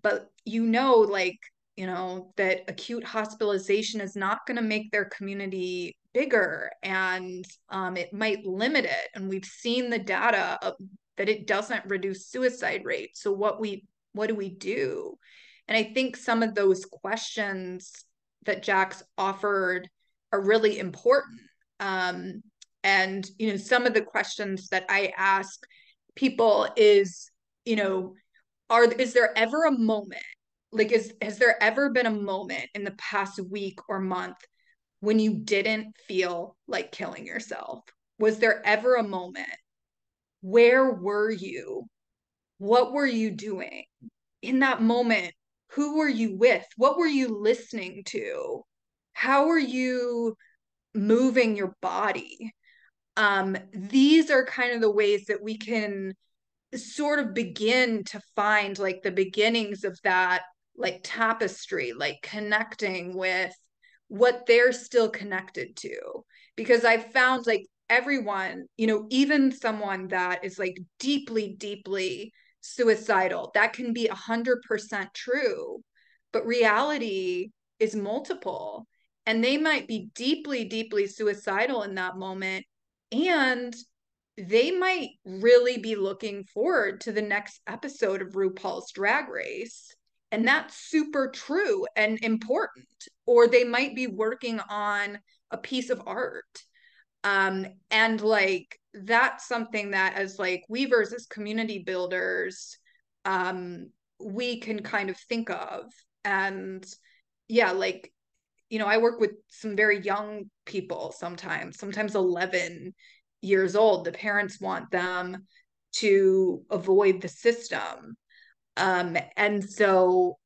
but you know like you know, that acute hospitalization is not going to make their community bigger and um, it might limit it. And we've seen the data of, that it doesn't reduce suicide rate. So what we what do we do? And I think some of those questions that Jax offered are really important. Um, and you know, some of the questions that I ask people is, you know, are is there ever a moment like is has there ever been a moment in the past week or month when you didn't feel like killing yourself? Was there ever a moment? Where were you? What were you doing in that moment who were you with? What were you listening to? How are you moving your body? Um these are kind of the ways that we can sort of begin to find like the beginnings of that like tapestry, like connecting with what they're still connected to. Because I've found like everyone, you know, even someone that is like deeply, deeply suicidal, that can be a hundred percent true. But reality is multiple. And they might be deeply, deeply suicidal in that moment. And they might really be looking forward to the next episode of RuPaul's Drag Race. And that's super true and important. Or they might be working on a piece of art. Um, and like that's something that as like weavers, as community builders, um, we can kind of think of. And yeah, like, you know, I work with some very young people sometimes, sometimes 11 years old. The parents want them to avoid the system. Um and so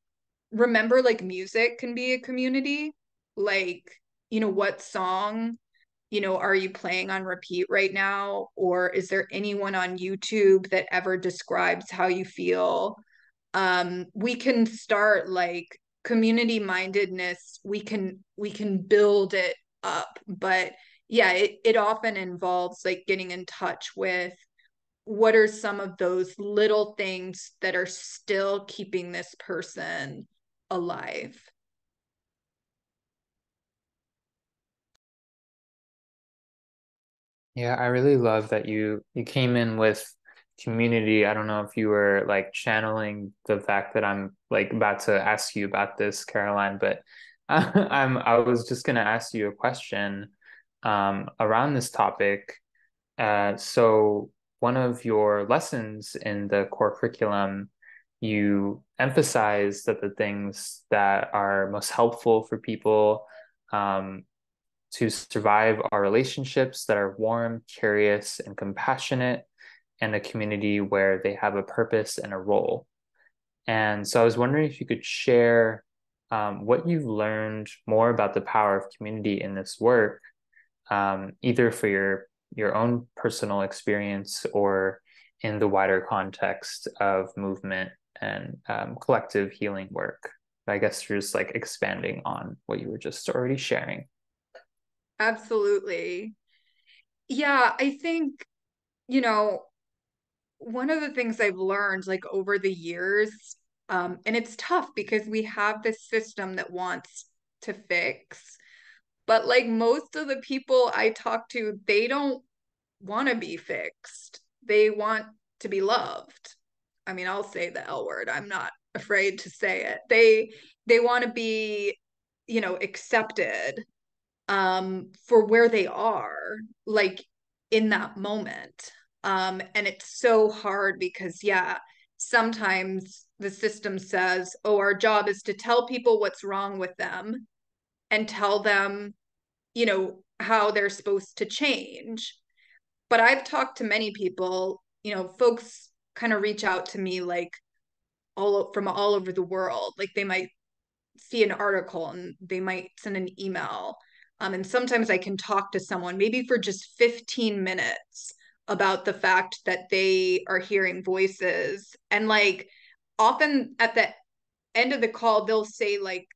remember like music can be a community. Like you know what song you know are you playing on repeat right now or is there anyone on youtube that ever describes how you feel um we can start like community mindedness we can we can build it up but yeah, it, it often involves like getting in touch with what are some of those little things that are still keeping this person alive. Yeah, I really love that you you came in with community. I don't know if you were like channeling the fact that I'm like about to ask you about this, Caroline, but I'm I was just gonna ask you a question um, around this topic. Uh, so, one of your lessons in the core curriculum, you emphasize that the things that are most helpful for people um, to survive are relationships that are warm, curious, and compassionate, and a community where they have a purpose and a role. And so, I was wondering if you could share um, what you've learned more about the power of community in this work um, either for your your own personal experience or in the wider context of movement and um, collective healing work. I guess you're just like expanding on what you were just already sharing. Absolutely. Yeah, I think, you know, one of the things I've learned like over the years, um, and it's tough because we have this system that wants to fix but like most of the people I talk to, they don't want to be fixed. They want to be loved. I mean, I'll say the L word. I'm not afraid to say it. They they want to be, you know, accepted um for where they are like in that moment. Um and it's so hard because yeah, sometimes the system says, "Oh, our job is to tell people what's wrong with them." and tell them, you know, how they're supposed to change. But I've talked to many people, you know, folks kind of reach out to me like all from all over the world. Like they might see an article and they might send an email. Um, and sometimes I can talk to someone maybe for just 15 minutes about the fact that they are hearing voices. And like often at the end of the call, they'll say, like,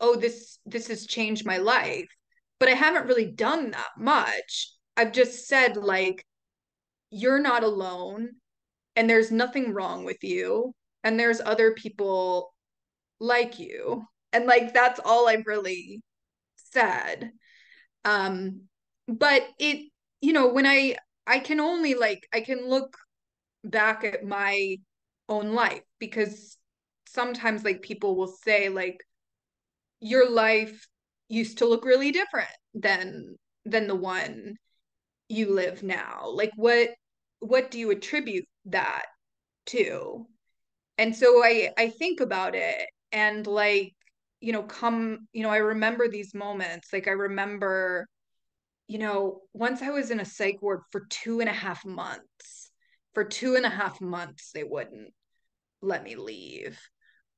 oh this this has changed my life but i haven't really done that much i've just said like you're not alone and there's nothing wrong with you and there's other people like you and like that's all I've really said. Um, but it, you know, when I I can only like I can look back at my own life because sometimes like people will say like your life used to look really different than than the one you live now. Like what what do you attribute that to? And so i i think about it and like you know come you know i remember these moments like i remember you know once i was in a psych ward for two and a half months for two and a half months they wouldn't let me leave.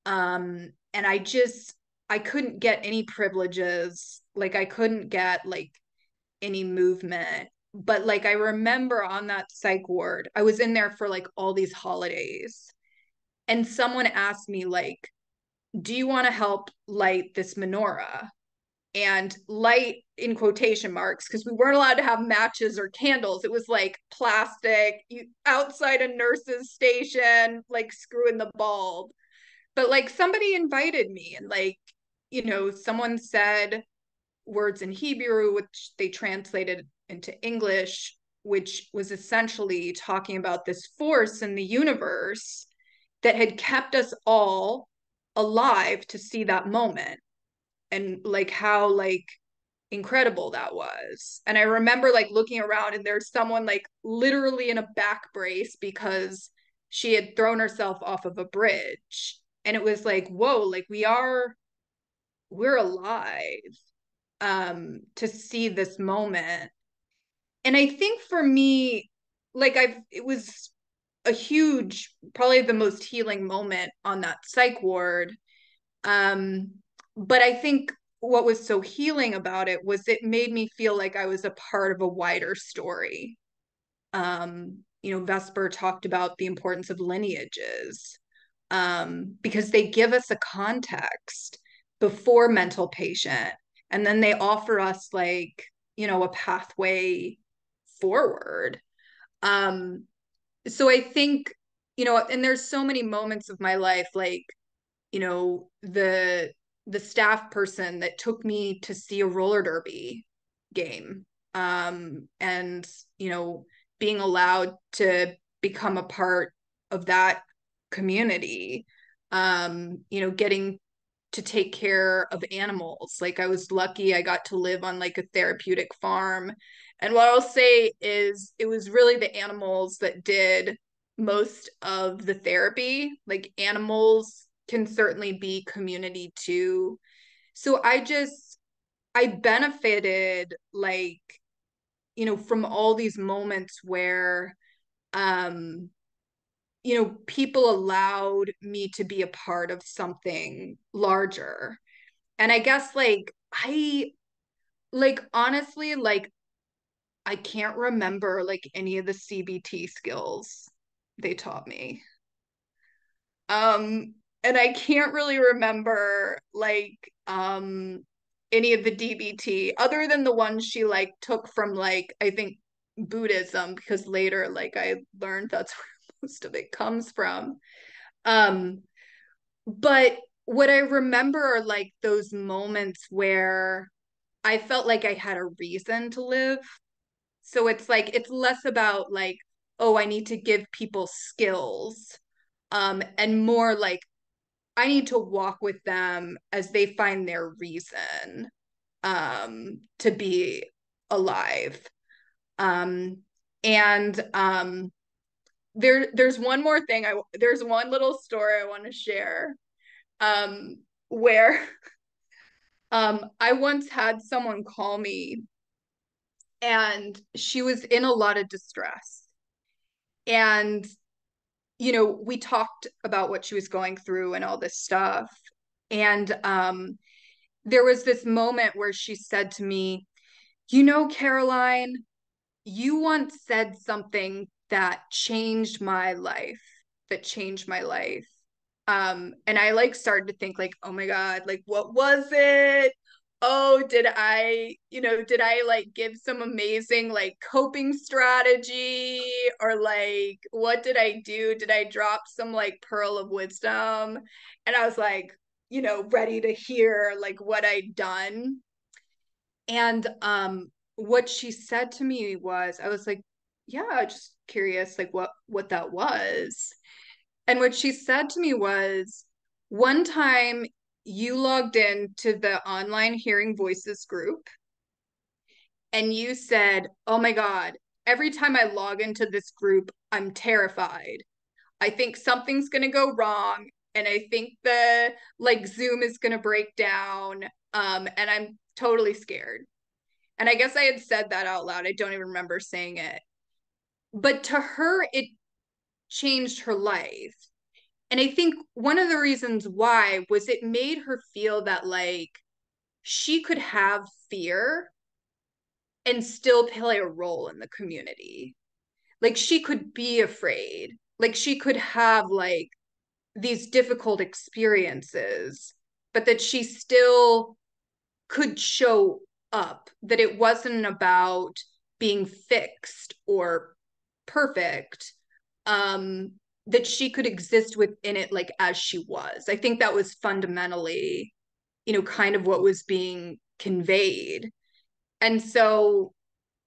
Um and i just i couldn't get any privileges like i couldn't get like any movement. But like i remember on that psych ward i was in there for like all these holidays and someone asked me like do you want to help light this menorah? And light in quotation marks because we weren't allowed to have matches or candles. It was like plastic you outside a nurse's station like screwing the bulb. But like somebody invited me and like you know someone said words in hebrew which they translated into english which was essentially talking about this force in the universe that had kept us all alive to see that moment and like how like incredible that was. And i remember like looking around and there's someone like literally in a back brace because she had thrown herself off of a bridge. And it was like whoa like we are we're alive um to see this moment. And i think for me like i've it was a huge probably the most healing moment on that psych ward. Um but i think what was so healing about it was it made me feel like i was a part of a wider story. Um you know vesper talked about the importance of lineages um, because they give us a context before mental patient and then they offer us like you know a pathway forward. Um so i think you know and there's so many moments of my life like you know the the staff person that took me to see a roller derby game um and you know being allowed to become a part of that community um you know getting to take care of animals. Like i was lucky i got to live on like a therapeutic farm and what i'll say is it was really the animals that did most of the therapy like animals can certainly be community too so i just i benefited like you know from all these moments where um you know, people allowed me to be a part of something larger. And I guess like I like honestly like I can't remember like any of the CBT skills they taught me. Um and I can't really remember like um any of the DBT other than the ones she like took from like I think Buddhism because later like I learned that's where most of it comes from. Um, but what I remember are like those moments where I felt like I had a reason to live. So it's like, it's less about like, oh, I need to give people skills, um, and more like, I need to walk with them as they find their reason um, to be alive. Um, and um, there there's one more thing i there's one little story i want to share um where um i once had someone call me and she was in a lot of distress. And you know we talked about what she was going through and all this stuff. And um there was this moment where she said to me you know caroline you once said something that changed my life that changed my life. Um and i like started to think like oh my god like what was it oh did i you know did i like give some amazing like coping strategy or like what did i do did i drop some like pearl of wisdom and i was like you know, ready to hear like what I'd done. And um what she said to me was I was like, yeah, just curious like what what that was. And what she said to me was one time you logged in to the online hearing voices group and you said, "Oh my god, every time I log into this group, I'm terrified. I think something's going to go wrong and I think the like Zoom is going to break down um and I'm totally scared." And I guess I had said that out loud. I don't even remember saying it. But to her it changed her life. And I think one of the reasons why was it made her feel that like she could have fear and still play a role in the community. Like she could be afraid. Like she could have like these difficult experiences, but that she still could show up, that it wasn't about being fixed or perfect. Um, that she could exist within it like as she was. I think that was fundamentally, you know, kind of what was being conveyed. And so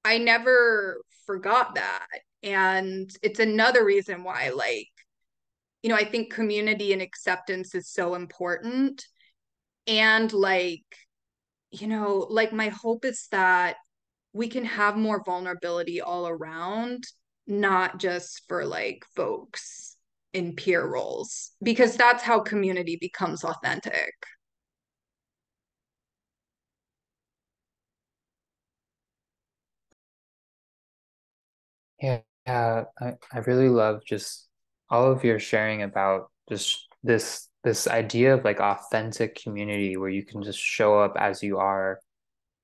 I never forgot that. And it's another reason why, like, you know, I think community and acceptance is so important. And, like, you know, like, my hope is that we can have more vulnerability all around, not just for like folks in peer roles, because that's how community becomes authentic. Yeah, I, I really love just all of your sharing about just this this idea of like authentic community where you can just show up as you are.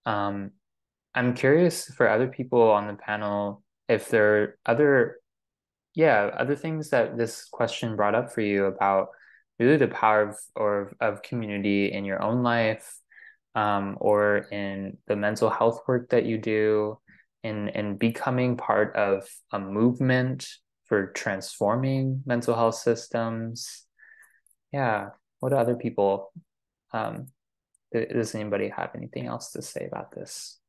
Um, I'm curious for other people on the panel if there are other, yeah, other things that this question brought up for you about really the power of or of community in your own life, um, or in the mental health work that you do in in becoming part of a movement for transforming mental health systems. Yeah, what do other people? Um, does anybody have anything else to say about this?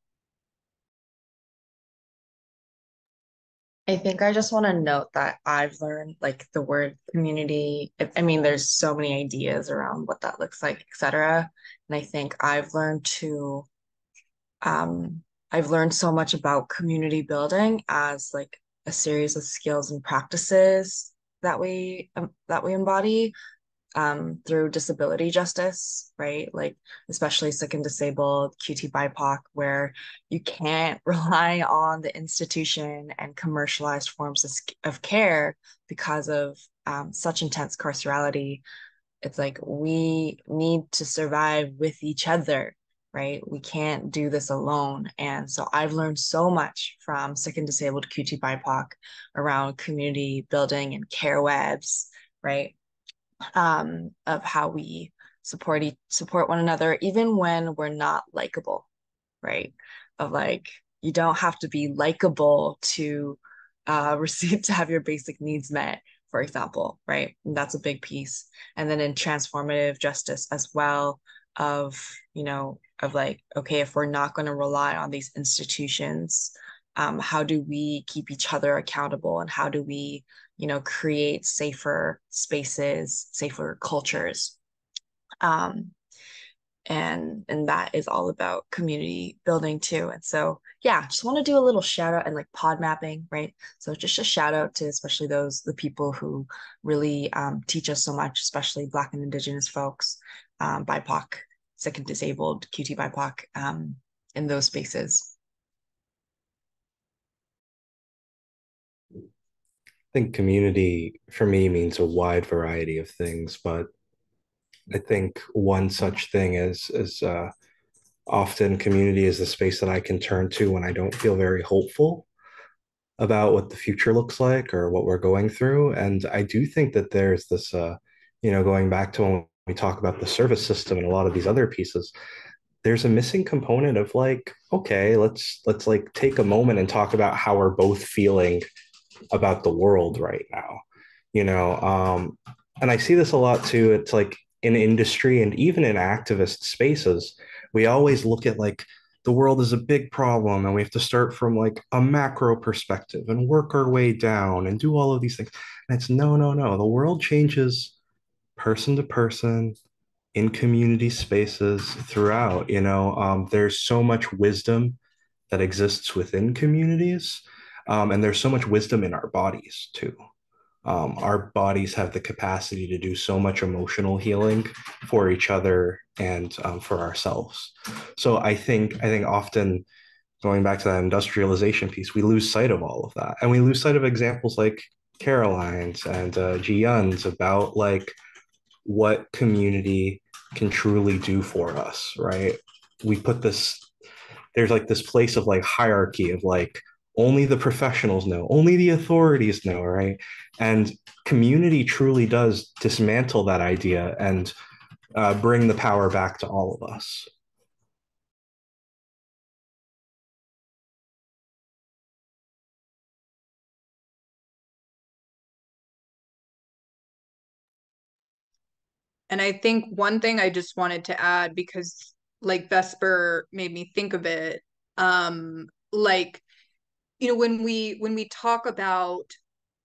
I think I just want to note that I've learned like the word community. I mean, there's so many ideas around what that looks like, etc. And I think I've learned to um I've learned so much about community building as like a series of skills and practices that we um, that we embody um, through disability justice, right? Like especially sick and disabled, QT BIPOC, where you can't rely on the institution and commercialized forms of, of care because of um, such intense carcerality. It's like we need to survive with each other right? We can't do this alone. And so I've learned so much from sick and disabled QT BIPOC around community building and care webs, right? Um, of how we support each, support one another, even when we're not likable, right? Of like, you don't have to be likable to uh, receive to have your basic needs met for example, right? And that's a big piece. And then in transformative justice as well, of, you know, of like, okay, if we're not going to rely on these institutions, um, how do we keep each other accountable and how do we, you know, create safer spaces, safer cultures? Um, and and that is all about community building too and so yeah just want to do a little shout out and like pod mapping right so just a shout out to especially those the people who really um, teach us so much especially black and indigenous folks um, bipoc sick and disabled, QT BIPOC um, in those spaces? Think community for me means a wide variety of things, but I think one such thing is is uh, often community is the space that I can turn to when I don't feel very hopeful about what the future looks like or what we're going through. And I do think that there's this, uh, you know, going back to when we talk about the service system and a lot of these other pieces there's a missing component of like okay let's let's like take a moment and talk about how we're both feeling about the world right now you know um and i see this a lot too it's like in industry and even in activist spaces, we always look at like the world is a big problem and we have to start from like a macro perspective and work our way down and do all of these things. And it's no, no, no. The world changes person to person in community spaces throughout. You know, um, there's so much wisdom that exists within communities. Um, and there's so much wisdom in our bodies too. Um, our bodies have the capacity to do so much emotional healing for each other and um, for ourselves. So I think I think often going back to that industrialization piece, we lose sight of all of that, and we lose sight of examples like Caroline's and uh, Ji-Yun's about like what community can truly do for us, right? We put this there's like this place of like hierarchy of like only the professionals know, only the authorities know, right? And community truly does dismantle that idea and uh, bring the power back to all of us. And I think one thing I just wanted to add because like Vesper made me think of it um like you know when we when we talk about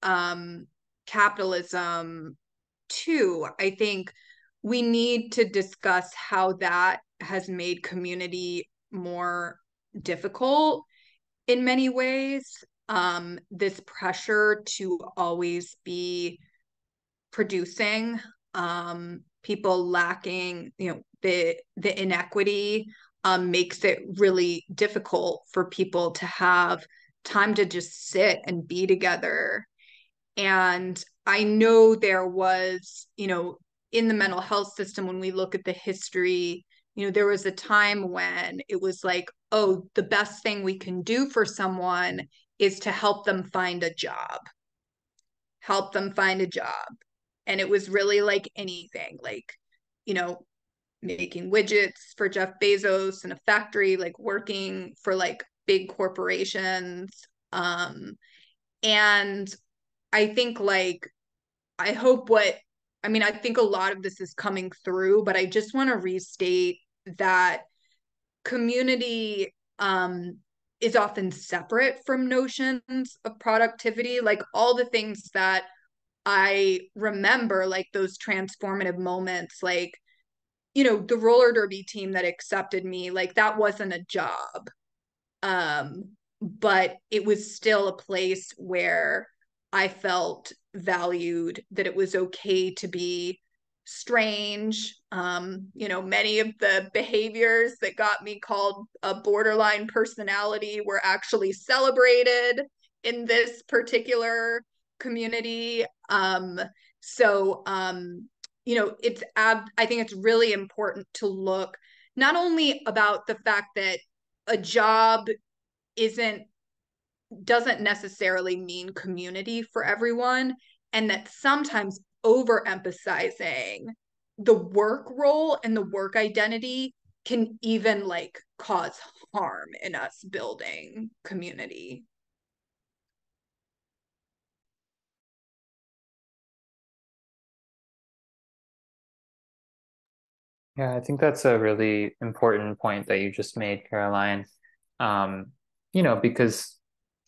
um capitalism too i think we need to discuss how that has made community more difficult in many ways. Um this pressure to always be producing um people lacking you know the the inequity um, makes it really difficult for people to have time to just sit and be together. And I know there was, you know, in the mental health system, when we look at the history, you know, there was a time when it was like, oh, the best thing we can do for someone is to help them find a job, help them find a job. And it was really like anything, like, you know, making widgets for Jeff Bezos in a factory, like working for like big corporations. Um, and I think like I hope what I mean, I think a lot of this is coming through, but I just want to restate that community um is often separate from notions of productivity like all the things that i remember like those transformative moments like you know the roller derby team that accepted me like that wasn't a job um but it was still a place where i felt valued that it was okay to be strange. Um you know many of the behaviors that got me called a borderline personality were actually celebrated in this particular community. Um so um you know it's ab- i think it's really important to look not only about the fact that a job isn't doesn't necessarily mean community for everyone and that sometimes overemphasizing the work role and the work identity can even like cause harm in us building community Yeah, I think that's a really important point that you just made, Caroline. Um, you know, because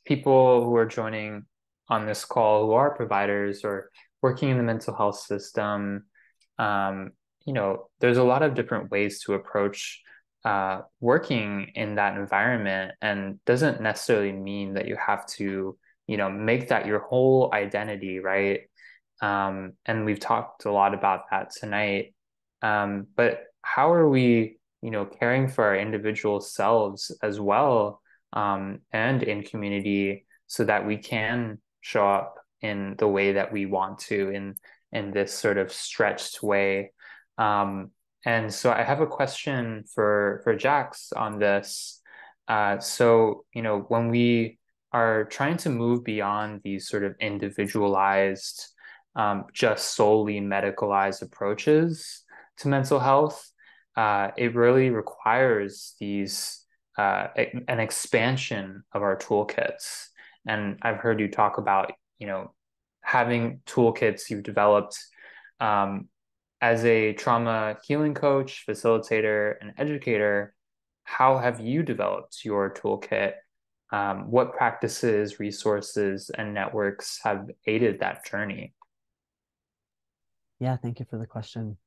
people who are joining on this call who are providers or working in the mental health system, um, you know, there's a lot of different ways to approach uh, working in that environment and doesn't necessarily mean that you have to, you know, make that your whole identity, right? Um, and we've talked a lot about that tonight. Um, but how are we, you know, caring for our individual selves as well, um, and in community so that we can show up in the way that we want to in in this sort of stretched way. Um, and so I have a question for for Jax on this. Uh, so you know, when we are trying to move beyond these sort of individualized, um, just solely medicalized approaches, to mental health, uh, it really requires these uh, an expansion of our toolkits. And I've heard you talk about, you know, having toolkits you've developed um, as a trauma healing coach, facilitator, and educator, how have you developed your toolkit? Um, what practices, resources, and networks have aided that journey? Yeah, thank you for the question.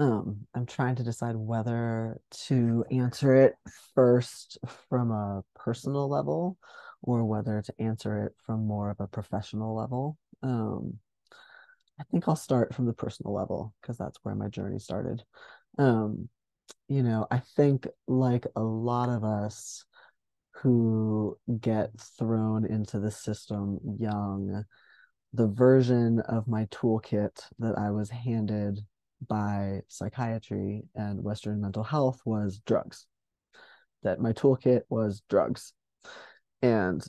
Um, I'm trying to decide whether to answer it first from a personal level or whether to answer it from more of a professional level. Um, I think I'll start from the personal level because that's where my journey started. Um, you know, I think like a lot of us who get thrown into the system young, the version of my toolkit that I was handed by psychiatry and Western mental health was drugs. That my toolkit was drugs. And,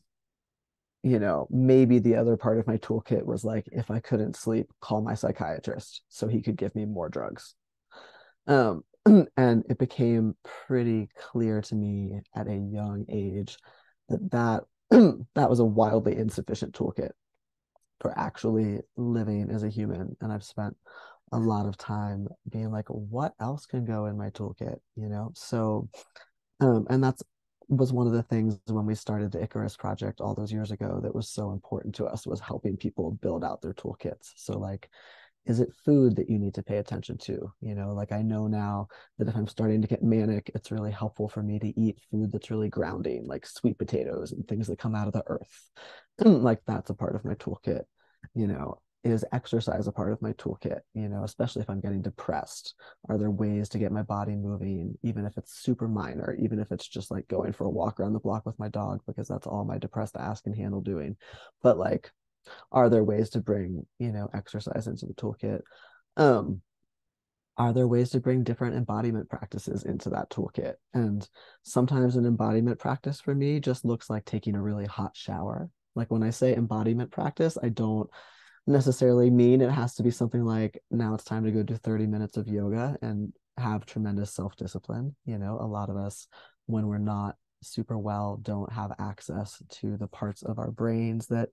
you know, maybe the other part of my toolkit was like, if I couldn't sleep, call my psychiatrist so he could give me more drugs. Um, and it became pretty clear to me at a young age that that, that was a wildly insufficient toolkit for actually living as a human. And I've spent a lot of time being like, what else can go in my toolkit? You know? So, um, and that's was one of the things when we started the Icarus project all those years ago that was so important to us was helping people build out their toolkits. So like is it food that you need to pay attention to you know like i know now that if i'm starting to get manic it's really helpful for me to eat food that's really grounding like sweet potatoes and things that come out of the earth like that's a part of my toolkit you know is exercise a part of my toolkit you know especially if i'm getting depressed. Are there ways to get my body moving even if it's super minor even if it's just like going for a walk around the block with my dog because that's all my depressed ass can handle doing. But like are there ways to bring you know exercise into the toolkit? Um are there ways to bring different embodiment practices into that toolkit? And sometimes an embodiment practice for me just looks like taking a really hot shower. Like when i say embodiment practice i don't necessarily mean it has to be something like now it's time to go do 30 minutes of yoga and have tremendous self-discipline you know a lot of us when we're not super well don't have access to the parts of our brains that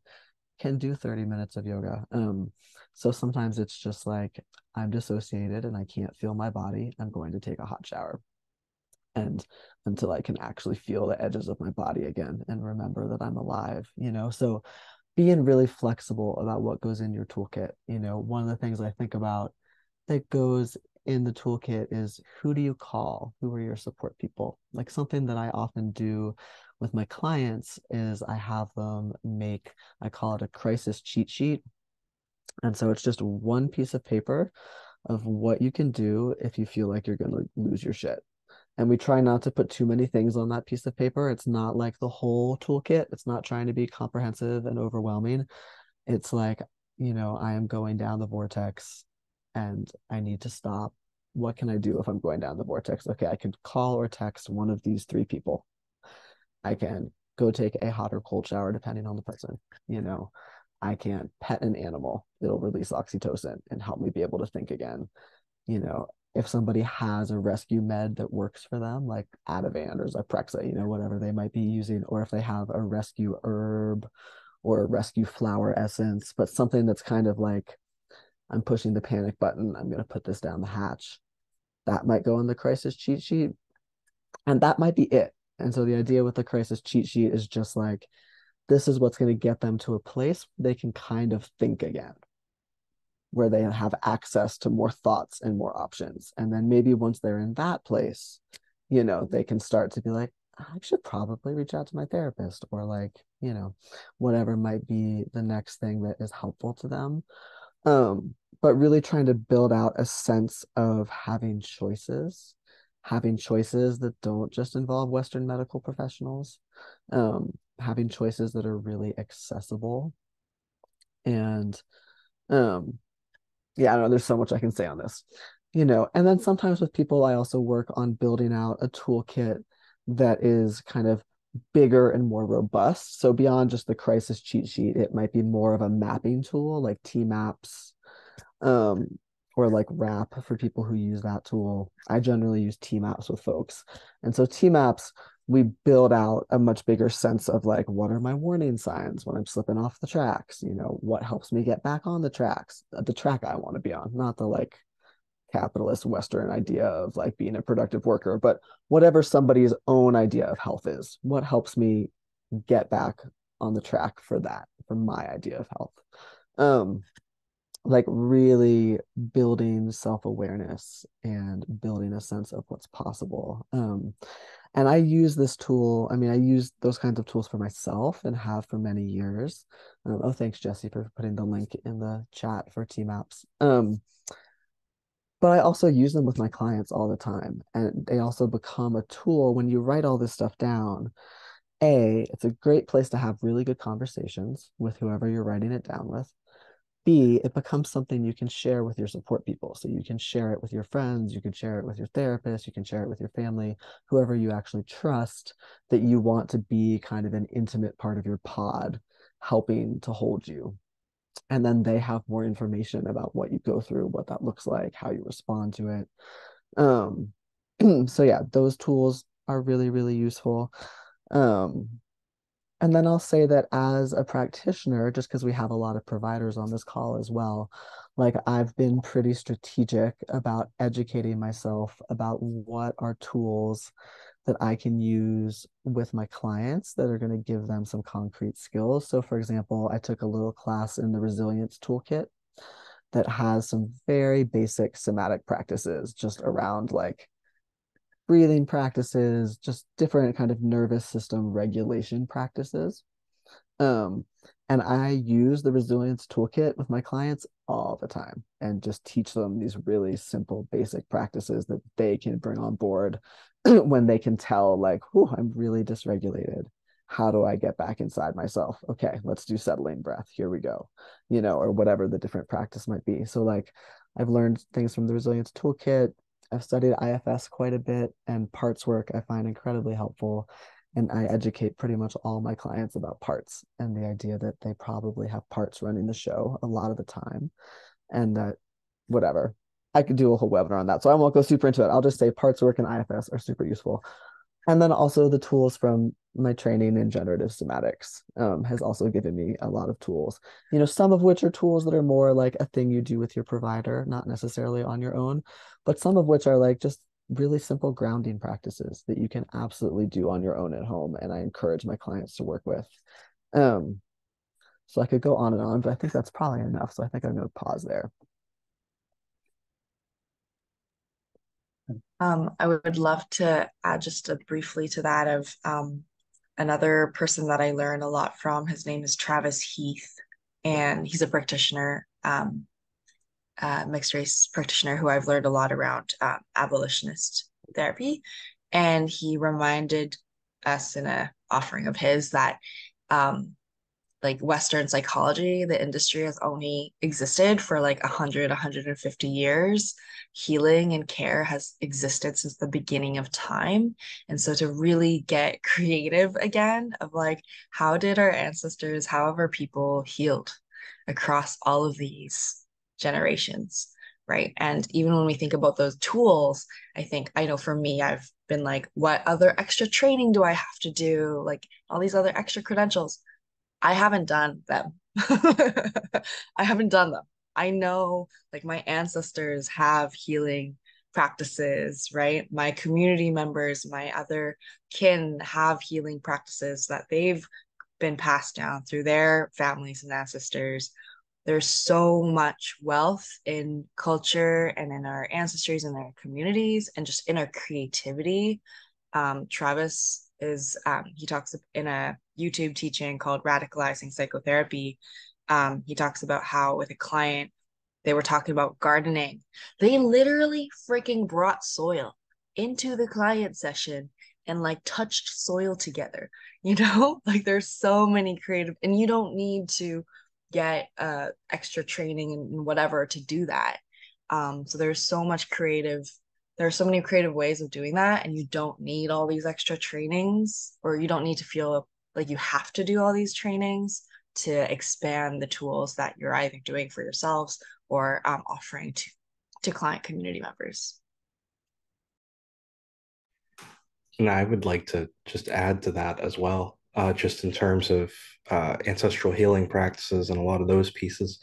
can do 30 minutes of yoga. Um, so sometimes it's just like I'm dissociated and I can't feel my body. I'm going to take a hot shower. And until I can actually feel the edges of my body again and remember that I'm alive, you know. So being really flexible about what goes in your toolkit, you know, one of the things I think about that goes in the toolkit is who do you call? Who are your support people? Like something that I often do with my clients is I have them make, I call it a crisis cheat sheet. And so it's just one piece of paper of what you can do if you feel like you're going to lose your shit. And we try not to put too many things on that piece of paper. It's not like the whole toolkit, it's not trying to be comprehensive and overwhelming. It's like, you know, I am going down the vortex and I need to stop. What can I do if I'm going down the vortex? Okay, I can call or text one of these three people I can go take a hot or cold shower depending on the person. You know, I can pet an animal. It'll release oxytocin and help me be able to think again. You know, if somebody has a rescue med that works for them, like Ativan or Zyprexa, you know, whatever they might be using, or if they have a rescue herb or a rescue flower essence, but something that's kind of like, I'm pushing the panic button, I'm going to put this down the hatch. That might go in the crisis cheat sheet. And that might be it. And so the idea with the crisis cheat sheet is just like, this is what's going to get them to a place they can kind of think again, where they have access to more thoughts and more options. And then maybe once they're in that place, you know, they can start to be like, I should probably reach out to my therapist or like, you know, whatever might be the next thing that is helpful to them. Um, but really trying to build out a sense of having choices having choices that don't just involve Western medical professionals, um, having choices that are really accessible. And um, yeah, I don't know, there's so much I can say on this, you know. And then sometimes with people, I also work on building out a toolkit that is kind of bigger and more robust. So beyond just the crisis cheat sheet, it might be more of a mapping tool like TMAPS, um, or like WRAP for people who use that tool. I generally use T Maps with folks. And so TMAPS, we build out a much bigger sense of like, what are my warning signs when I'm slipping off the tracks? You know, what helps me get back on the tracks, uh, the track I want to be on, not the like capitalist Western idea of like being a productive worker, but whatever somebody's own idea of health is, what helps me get back on the track for that, for my idea of health. Um, like really building self-awareness and building a sense of what's possible. Um, and I use this tool. I mean, I use those kinds of tools for myself and have for many years. Um, oh, thanks, Jesse, for putting the link in the chat for TMAPS. Um, but I also use them with my clients all the time. And they also become a tool when you write all this stuff down. A, it's a great place to have really good conversations with whoever you're writing it down with. B, it becomes something you can share with your support people. So you can share it with your friends, you can share it with your therapist, you can share it with your family, whoever you actually trust that you want to be kind of an intimate part of your pod helping to hold you. And then they have more information about what you go through what that looks like how you respond to it. Um so yeah those tools are really really useful. Um and then I'll say that as a practitioner, just because we have a lot of providers on this call as well, like I've been pretty strategic about educating myself about what are tools that I can use with my clients that are going to give them some concrete skills. So, for example, I took a little class in the resilience toolkit that has some very basic somatic practices just around like breathing practices, just different kind of nervous system regulation practices. Um, and I use the resilience toolkit with my clients all the time and just teach them these really simple, basic practices that they can bring on board when they can tell like oh i'm really dysregulated. How do i get back inside myself? Okay let's do settling breath. Here we go you know or whatever the different practice might be. So like i've learned things from the resilience toolkit i've studied ifs quite a bit and parts work i find incredibly helpful and i educate pretty much all my clients about parts and the idea that they probably have parts running the show a lot of the time and that whatever I could do a whole webinar on that. So I won't go super into it. I'll just say parts work and IFS are super useful. And then also the tools from my training in generative somatics um, has also given me a lot of tools, you know, some of which are tools that are more like a thing you do with your provider, not necessarily on your own, but some of which are like just really simple grounding practices that you can absolutely do on your own at home. And I encourage my clients to work with. Um, so I could go on and on, but I think that's probably enough. So I think I'm going to pause there. Um, I would love to add just a briefly to that of um, another person that I learned a lot from. His name is Travis Heath, and he's a practitioner, um, uh, mixed race practitioner who I've learned a lot around uh, abolitionist therapy. And he reminded us in a offering of his that um, like Western psychology, the industry has only existed for like 100, 150 years. Healing and care has existed since the beginning of time. And so to really get creative again of like, how did our ancestors, however, people healed across all of these generations? Right. And even when we think about those tools, I think, I know for me, I've been like, what other extra training do I have to do? Like all these other extra credentials I haven't done them. I haven't done them. I know like my ancestors have healing practices, right? My community members, my other kin have healing practices that they've been passed down through their families and ancestors. There's so much wealth in culture and in our ancestries and our communities and just in our creativity. Um, Travis is um, he talks in a YouTube teaching called Radicalizing Psychotherapy. Um, he talks about how with a client they were talking about gardening. They literally freaking brought soil into the client session and like touched soil together. You know, like there's so many creative, and you don't need to get uh extra training and whatever to do that. Um, so there's so much creative there are so many creative ways of doing that and you don't need all these extra trainings or you don't need to feel like you have to do all these trainings to expand the tools that you're either doing for yourselves or um, offering to, to client community members. And i would like to just add to that as well uh, just in terms of uh, ancestral healing practices and a lot of those pieces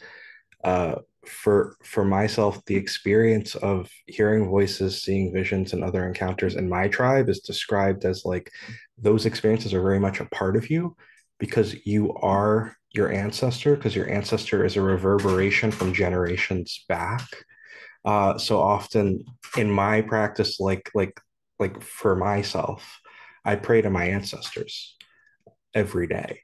uh, for for myself, the experience of hearing voices, seeing visions, and other encounters in my tribe is described as like those experiences are very much a part of you because you are your ancestor, because your ancestor is a reverberation from generations back. Uh, so often in my practice, like like like for myself, I pray to my ancestors every day.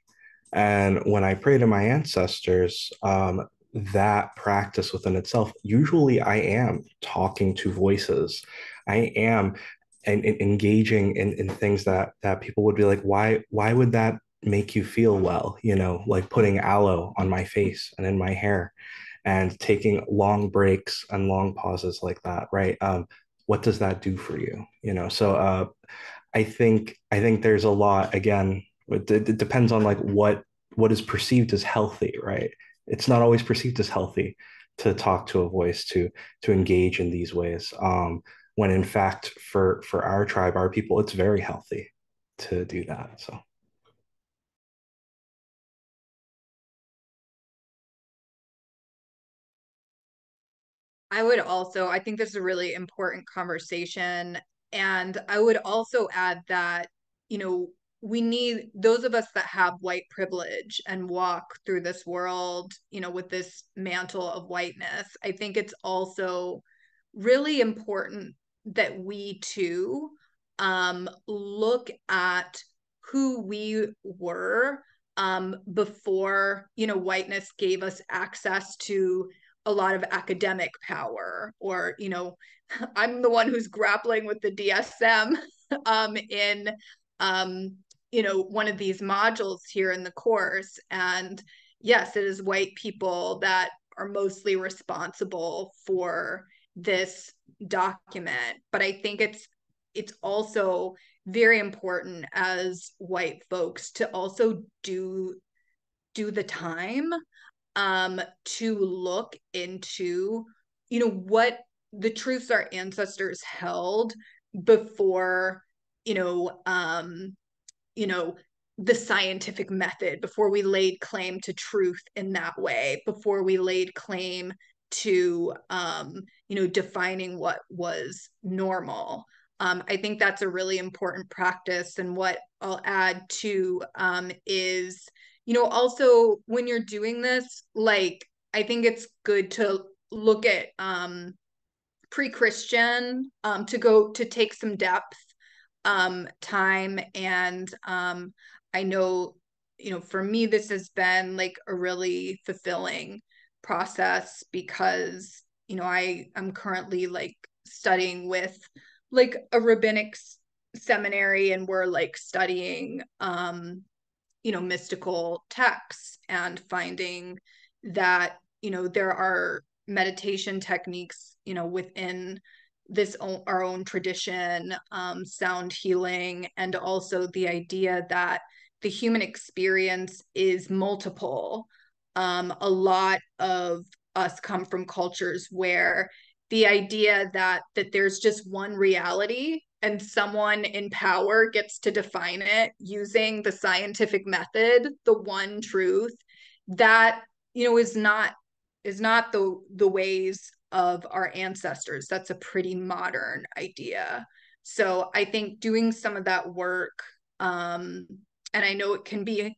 And when I pray to my ancestors, um, that practice within itself, usually I am talking to voices. I am and, and engaging in, in things that that people would be like, why why would that make you feel well? You know, like putting aloe on my face and in my hair and taking long breaks and long pauses like that, right? Um, what does that do for you? You know, so uh, I think I think there's a lot again. It, it depends on like what what is perceived as healthy, right? It's not always perceived as healthy to talk to a voice to to engage in these ways. Um, when in fact, for for our tribe, our people, it's very healthy to do that. So. I would also, I think this is a really important conversation. And I would also add that, you know, we need those of us that have white privilege and walk through this world, you know, with this mantle of whiteness. I think it's also really important that we too um, look at who we were um, before, you know, whiteness gave us access to a lot of academic power or you know i'm the one who's grappling with the dsm um, in um, you know one of these modules here in the course. And yes it is white people that are mostly responsible for this document. But i think it's it's also very important as white folks to also do do the time um to look into you know what the truths our ancestors held before you know um you know the scientific method before we laid claim to truth in that way before we laid claim to um you know defining what was normal um, I think that's a really important practice. And what I'll add to um, is you know also when you're doing this like i think it's good to look at um pre-christian um to go to take some depth um time and um i know you know for me this has been like a really fulfilling process because you know i i'm currently like studying with like a rabbinic seminary and we're like studying um you know mystical texts and finding that you know there are meditation techniques you know within this own, our own tradition um, sound healing and also the idea that the human experience is multiple. Um, a lot of us come from cultures where the idea that that there's just one reality and someone in power gets to define it using the scientific method the one truth that you know is not is not the the ways of our ancestors that's a pretty modern idea so i think doing some of that work um and i know it can be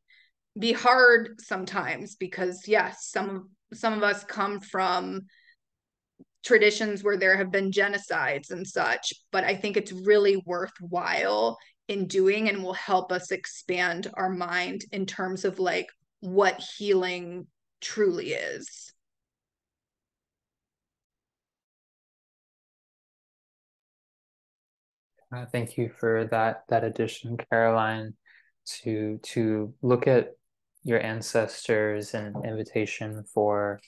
be hard sometimes because yes some of some of us come from traditions where there have been genocides and such, but I think it's really worthwhile in doing and will help us expand our mind in terms of like what healing truly is. Uh, thank you for that that addition, Caroline, to to look at your ancestors and invitation for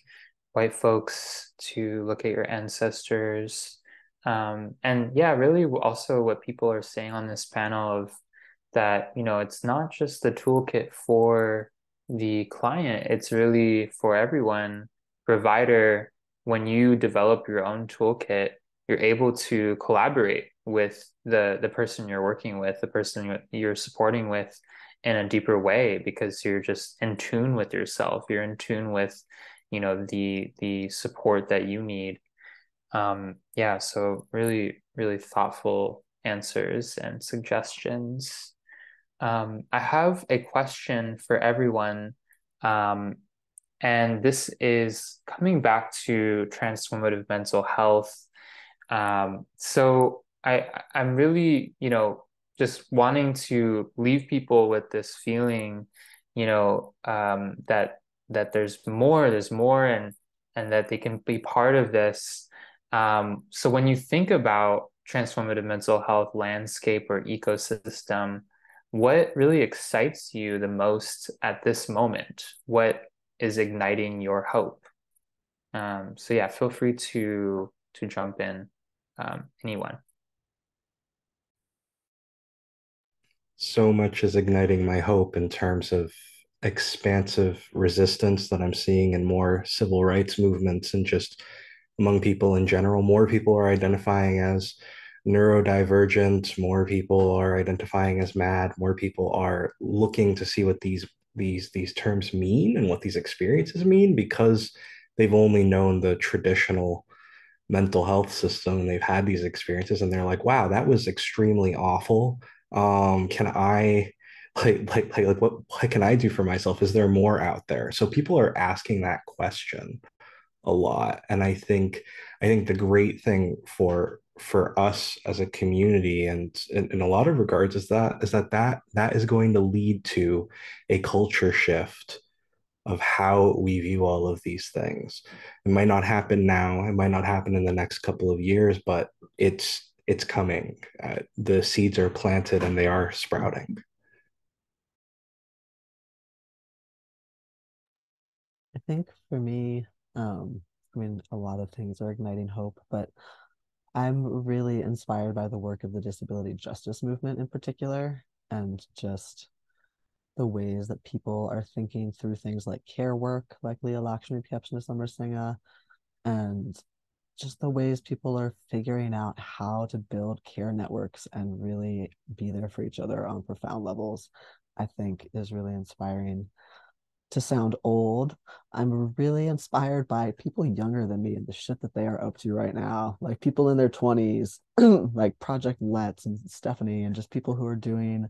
white folks to look at your ancestors. Um, and yeah, really also what people are saying on this panel of that, you know, it's not just the toolkit for the client, it's really for everyone. Provider, when you develop your own toolkit, you're able to collaborate with the the person you're working with, the person you're supporting with in a deeper way because you're just in tune with yourself. You're in tune with you know the the support that you need. Um yeah so really really thoughtful answers and suggestions. Um i have a question for everyone. Um and this is coming back to transformative mental health. Um so i i'm really you know just wanting to leave people with this feeling you know um that that there's more there's more and and that they can be part of this. Um, so when you think about transformative mental health landscape or ecosystem what really excites you the most at this moment? What is igniting your hope? Um, so yeah feel free to to jump in um, anyone so much is igniting my hope in terms of expansive resistance that I'm seeing in more civil rights movements and just among people in general. More people are identifying as neurodivergent, more people are identifying as mad, more people are looking to see what these these these terms mean and what these experiences mean because they've only known the traditional mental health system and they've had these experiences and they're like wow that was extremely awful um can i like like like, like what, what can i do for myself? Is there more out there? So people are asking that question a lot. And i think i think the great thing for for us as a community and in, a lot of regards is that is that that that is going to lead to a culture shift of how we view all of these things. It might not happen now. It might not happen in the next couple of years but it's it's coming. Uh, the seeds are planted and they are sprouting. I think for me, um, I mean, a lot of things are igniting hope, but I'm really inspired by the work of the disability justice movement in particular, and just the ways that people are thinking through things like care work, like Leah Lakshmi Pyapchana and just the ways people are figuring out how to build care networks and really be there for each other on profound levels, I think is really inspiring to sound old, I'm really inspired by people younger than me and the shit that they are up to right now. Like people in their 20s, like Project LETS and Stefanie, and just people who are doing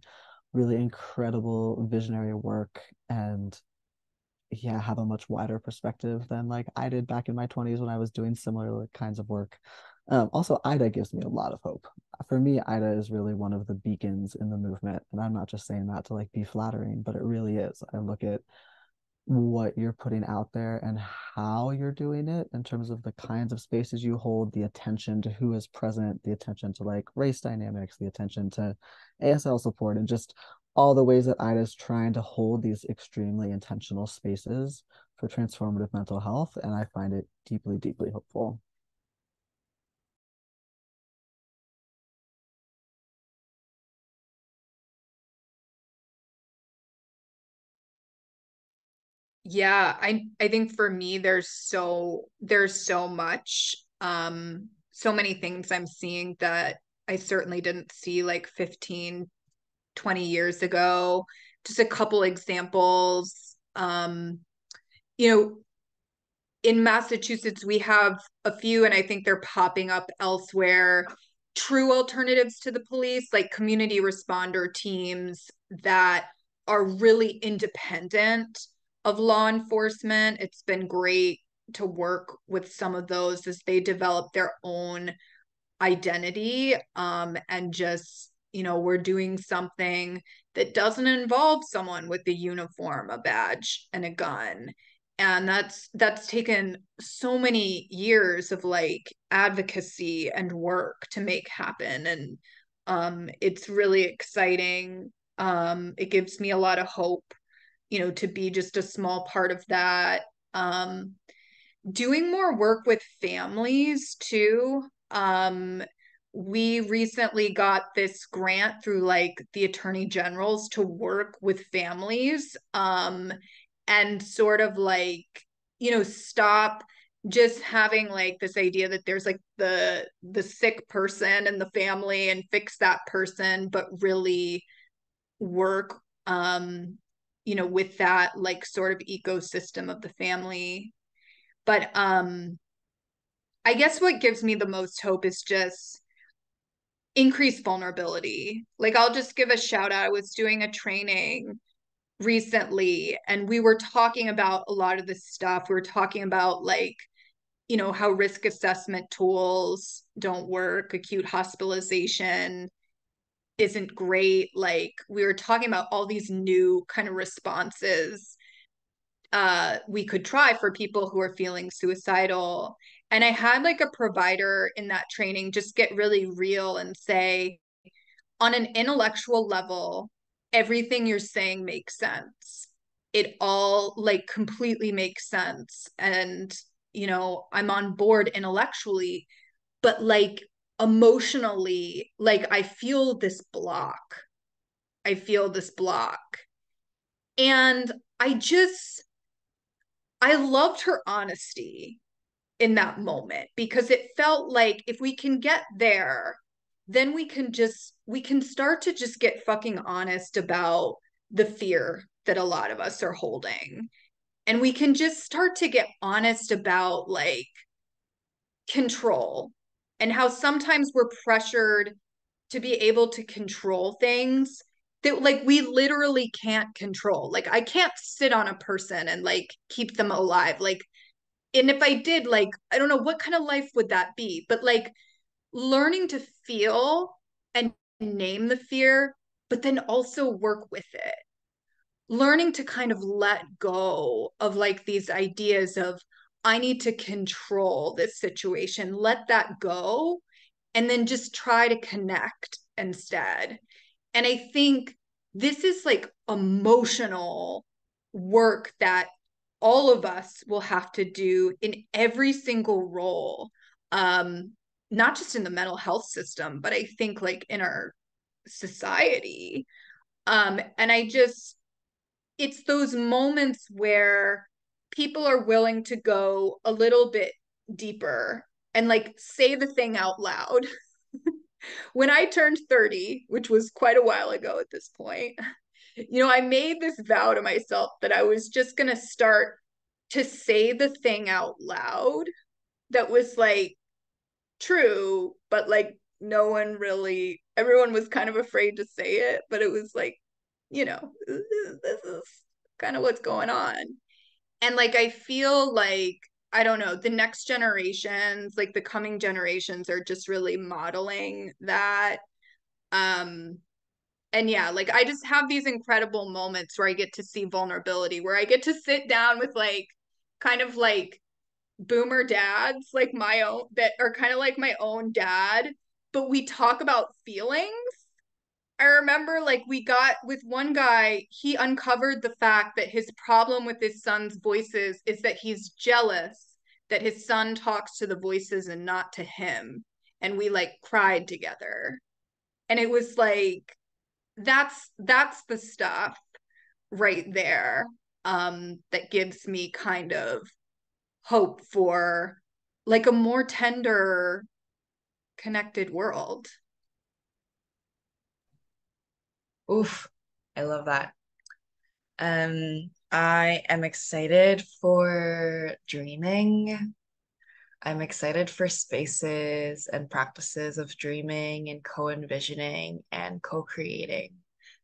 really incredible visionary work and yeah, have a much wider perspective than like I did back in my 20s when I was doing similar kinds of work. Um, also, IDHA gives me a lot of hope. For me, IDHA is really one of the beacons in the movement. And I'm not just saying that to like be flattering, but it really is. I look at what you're putting out there and how you're doing it in terms of the kinds of spaces you hold, the attention to who is present, the attention to like race dynamics, the attention to ASL support, and just all the ways that IDHA's trying to hold these extremely intentional spaces for transformative mental health. And I find it deeply, deeply hopeful. Yeah, I I think for me there's so there's so much um so many things I'm seeing that I certainly didn't see like 15 20 years ago. Just a couple examples um you know in Massachusetts we have a few and I think they're popping up elsewhere true alternatives to the police like community responder teams that are really independent of law enforcement. It's been great to work with some of those as they develop their own identity um, and just you know we're doing something that doesn't involve someone with a uniform a badge and a gun. And that's that's taken so many years of like advocacy and work to make happen. And um it's really exciting. Um it gives me a lot of hope you know to be just a small part of that. Um doing more work with families too um we recently got this grant through like the attorney generals to work with families um and sort of like you know stop just having like this idea that there's like the the sick person and the family and fix that person but really work um you know with that like sort of ecosystem of the family. But um I guess what gives me the most hope is just increased vulnerability. Like I'll just give a shout out. I was doing a training recently and we were talking about a lot of this stuff. We were talking about like you know how risk assessment tools don't work, acute hospitalization isn't great. Like we were talking about all these new kind of responses uh, we could try for people who are feeling suicidal. And I had like a provider in that training just get really real and say, on an intellectual level, everything you're saying makes sense. It all like completely makes sense. And, you know, I'm on board intellectually, but like emotionally, like I feel this block. I feel this block. And I just, I loved her honesty in that moment because it felt like if we can get there, then we can just we can start to just get fucking honest about the fear that a lot of us are holding. And we can just start to get honest about like control and how sometimes we're pressured to be able to control things that like we literally can't control. Like I can't sit on a person and like keep them alive. Like and if I did like I don't know what kind of life would that be, but like learning to feel and name the fear but then also work with it. Learning to kind of let go of like these ideas of I need to control this situation, let that go and then just try to connect instead and I think this is like emotional work that all of us will have to do in every single role. Um, not just in the mental health system, but I think like in our society. Um, and I just, it's those moments where people are willing to go a little bit deeper and like say the thing out loud when I turned 30, which was quite a while ago at this point, you know, I made this vow to myself that I was just going to start to say the thing out loud that was like true, but like no one really, everyone was kind of afraid to say it, but it was like, you know, this is kind of what's going on. And like, I feel like I don't know, the next generations, like the coming generations are just really modeling that. Um and yeah, like I just have these incredible moments where I get to see vulnerability, where I get to sit down with like kind of like boomer dads, like my own that are kind of like my own dad, but we talk about feelings I remember like we got with one guy, he uncovered the fact that his problem with his son's voices is that he's jealous that his son talks to the voices and not to him. And we like cried together. And it was like that's that's the stuff right there um that gives me kind of hope for like a more tender connected world Oof, I love that. Um, I am excited for dreaming. I'm excited for spaces and practices of dreaming and co-envisioning and co-creating.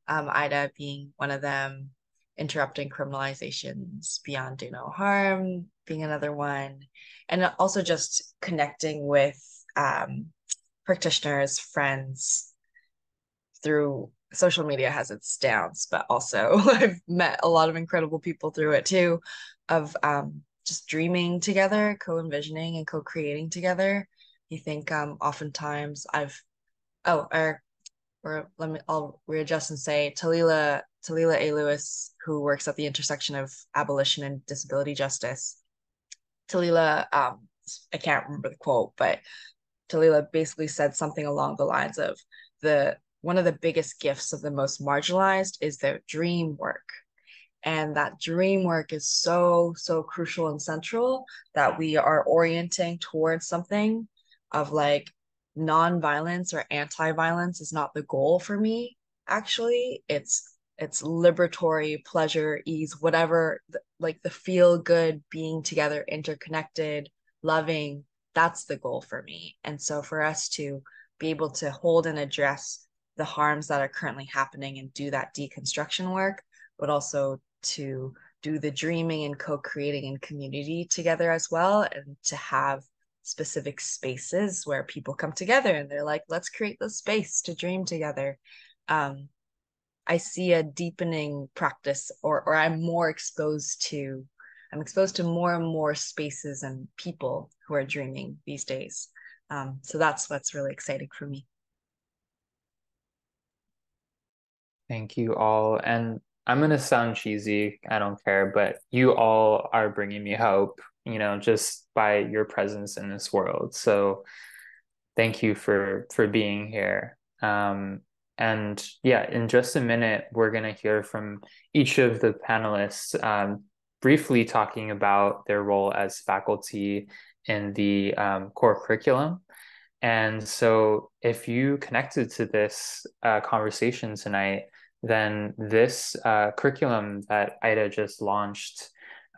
Um, IDHA being one of them, interrupting criminalizations beyond do no harm being another one, and also just connecting with um, practitioners, friends through social media has its downs, but also I've met a lot of incredible people through it too, of um, just dreaming together, co-envisioning and co-creating together. You think um, oftentimes I've oh or or let me I'll readjust and say Talila Talila A. Lewis, who works at the intersection of abolition and disability justice. Talila, um, I can't remember the quote, but Talila basically said something along the lines of the one of the biggest gifts of the most marginalized is their dream work. And that dream work is so, so crucial and central that we are orienting towards something of like non-violence or anti-violence is not the goal for me. Actually, it's it's liberatory, pleasure, ease, whatever like the feel good being together interconnected loving that's the goal for me and so for us to be able to hold and address the harms that are currently happening and do that deconstruction work but also to do the dreaming and co-creating in community together as well and to have specific spaces where people come together and they're like let's create the space to dream together. Um, i see a deepening practice or or i'm more exposed to i'm exposed to more and more spaces and people who are dreaming these days. Um, so that's what's really exciting for me. Thank you all. And I'm gonna sound cheesy, I don't care, but you all are bringing me hope, you know, just by your presence in this world. So thank you for for being here. Um, and yeah, in just a minute, we're gonna hear from each of the panelists, um, briefly talking about their role as faculty in the um, core curriculum. And so, if you connected to this uh, conversation tonight, then this uh, curriculum that IDHA just launched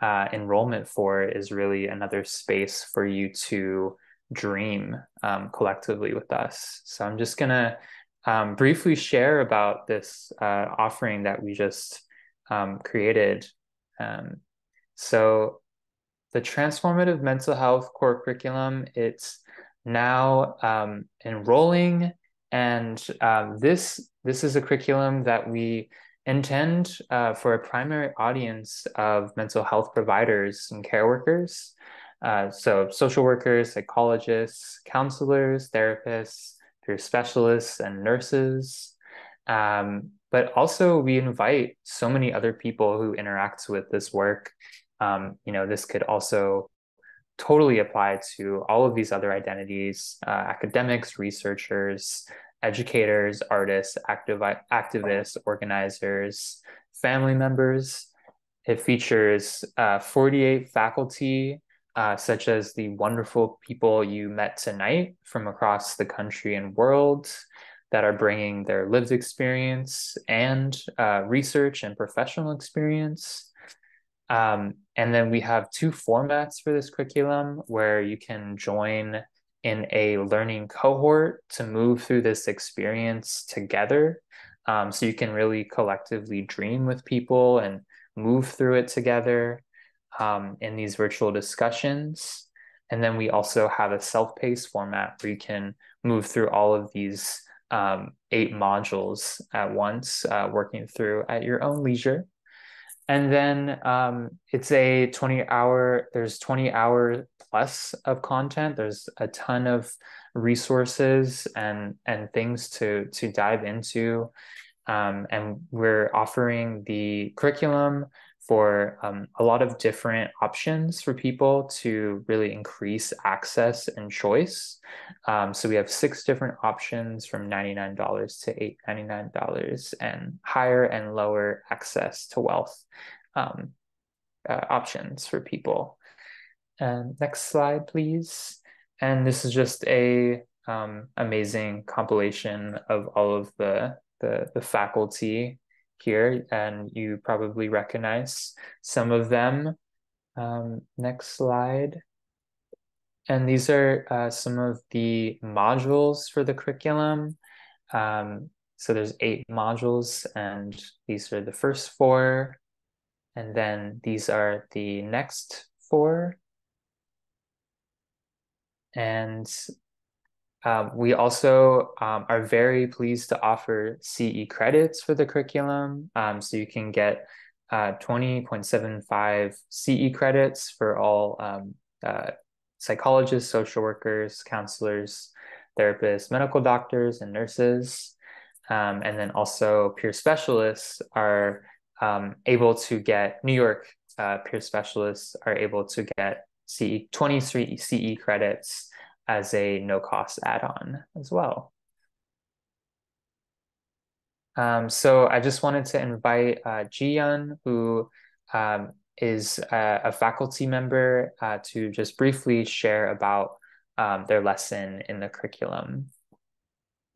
uh, enrollment for is really another space for you to dream um, collectively with us. So I'm just going to um, briefly share about this uh, offering that we just um, created. Um, so the transformative mental health core curriculum, it's now um, enrolling and um, this this is a curriculum that we intend uh, for a primary audience of mental health providers and care workers. Uh, so social workers, psychologists, counselors, therapists, peer specialists, and nurses. Um, but also we invite so many other people who interact with this work. Um, you know, this could also totally apply to all of these other identities, uh, academics, researchers, educators, artists, active, activists, organizers, family members. It features uh, 48 faculty, uh, such as the wonderful people you met tonight from across the country and world that are bringing their lived experience and uh, research and professional experience. Um, and then we have two formats for this curriculum where you can join in a learning cohort to move through this experience together. Um, so you can really collectively dream with people and move through it together um, in these virtual discussions. And then we also have a self paced format where you can move through all of these um, eight modules at once, uh, working through at your own leisure. And then um, it's a 20 hour, there's 20 hour plus of content. There's a ton of resources and and things to to dive into. Um, and we're offering the curriculum for um, a lot of different options for people to really increase access and choice. Um, so we have six different options from $99 to $899 and higher and lower access to wealth um, uh, options for people. Next slide, please. And this is just a um, amazing compilation of all of the, the, the faculty here, and you probably recognize some of them. Um, next slide. And these are uh, some of the modules for the curriculum. Um, so there's eight modules, and these are the first four. And then these are the next four. And um, we also um, are very pleased to offer CE credits for the curriculum. Um, so you can get uh, 20.75 CE credits for all um, uh, psychologists, social workers, counselors, therapists, medical doctors, and nurses. Um, and then also peer specialists are um, able to get, New York uh, peer specialists are able to get CE 23 CE credits as a no cost add-on as well. Um, so I just wanted to invite uh, Ji-Yun, who um, is a, a, faculty member, uh, to just briefly share about um, their lesson in the curriculum.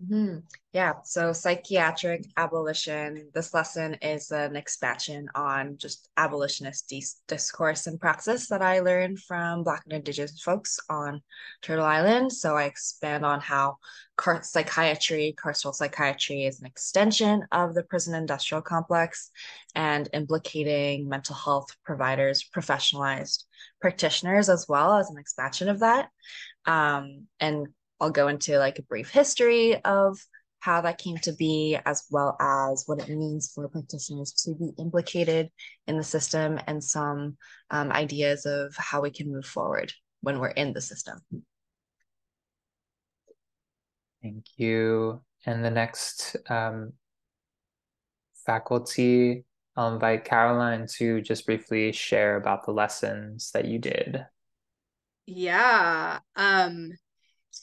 Mm-hmm. Yeah, so psychiatric abolition. This lesson is an expansion on just abolitionist dis discourse and praxis that I learned from Black and Indigenous folks on Turtle Island. So I expand on how car psychiatry, carceral psychiatry, is an extension of the prison industrial complex and implicating mental health providers, professionalized practitioners, as well as an expansion of that. Um, and I'll go into like a brief history of how that came to be, as well as what it means for practitioners to be implicated in the system and some um, ideas of how we can move forward when we're in the system. Thank you. And the next um, faculty, I'll invite Caroline to just briefly share about the lessons that you did. Yeah. Um,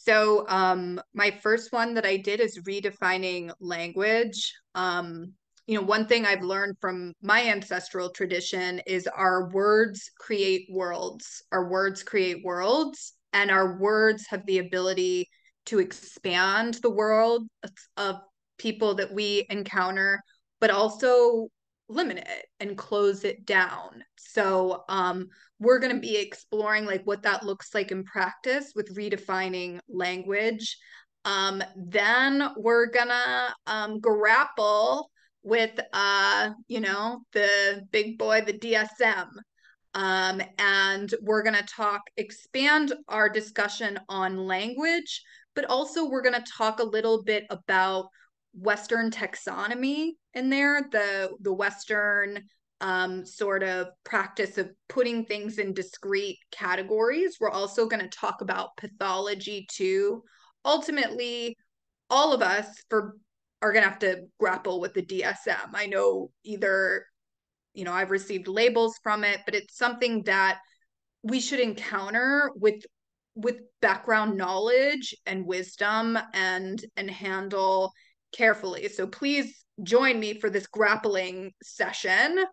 so um, my first one that I did is redefining language. Um, you know, one thing I've learned from my ancestral tradition is our words create worlds. Our words create worlds, and our words have the ability to expand the world of people that we encounter, but also limit it and close it down. So um, we're going to be exploring like what that looks like in practice with redefining language. Um, then we're gonna um, grapple with uh, you know, the big boy, the DSM. Um, and we're gonna talk, expand our discussion on language, but also we're gonna talk a little bit about Western taxonomy in there, the the Western um, sort of practice of putting things in discrete categories. We're also going to talk about pathology too. Ultimately, all of us for are going to have to grapple with the DSM. I know either you know I've received labels from it, but it's something that we should encounter with with background knowledge and wisdom and and handle carefully. So please join me for this grappling session.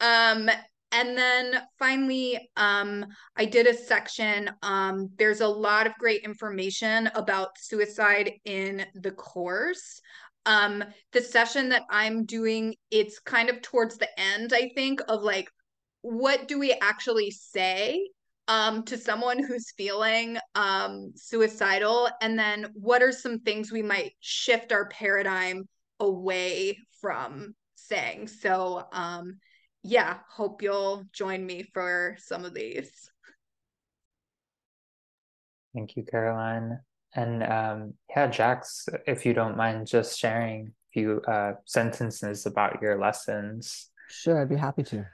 Um, and then finally, um, I did a section. Um, there's a lot of great information about suicide in the course. Um, the session that I'm doing, it's kind of towards the end, I think, of like, what do we actually say um, to someone who's feeling um, suicidal? And then what are some things we might shift our paradigm away from saying? So, um, yeah, hope you'll join me for some of these. Thank you, Caroline. And um, yeah, Jax, if you don't mind just sharing a few uh, sentences about your lessons. Sure, I'd be happy to.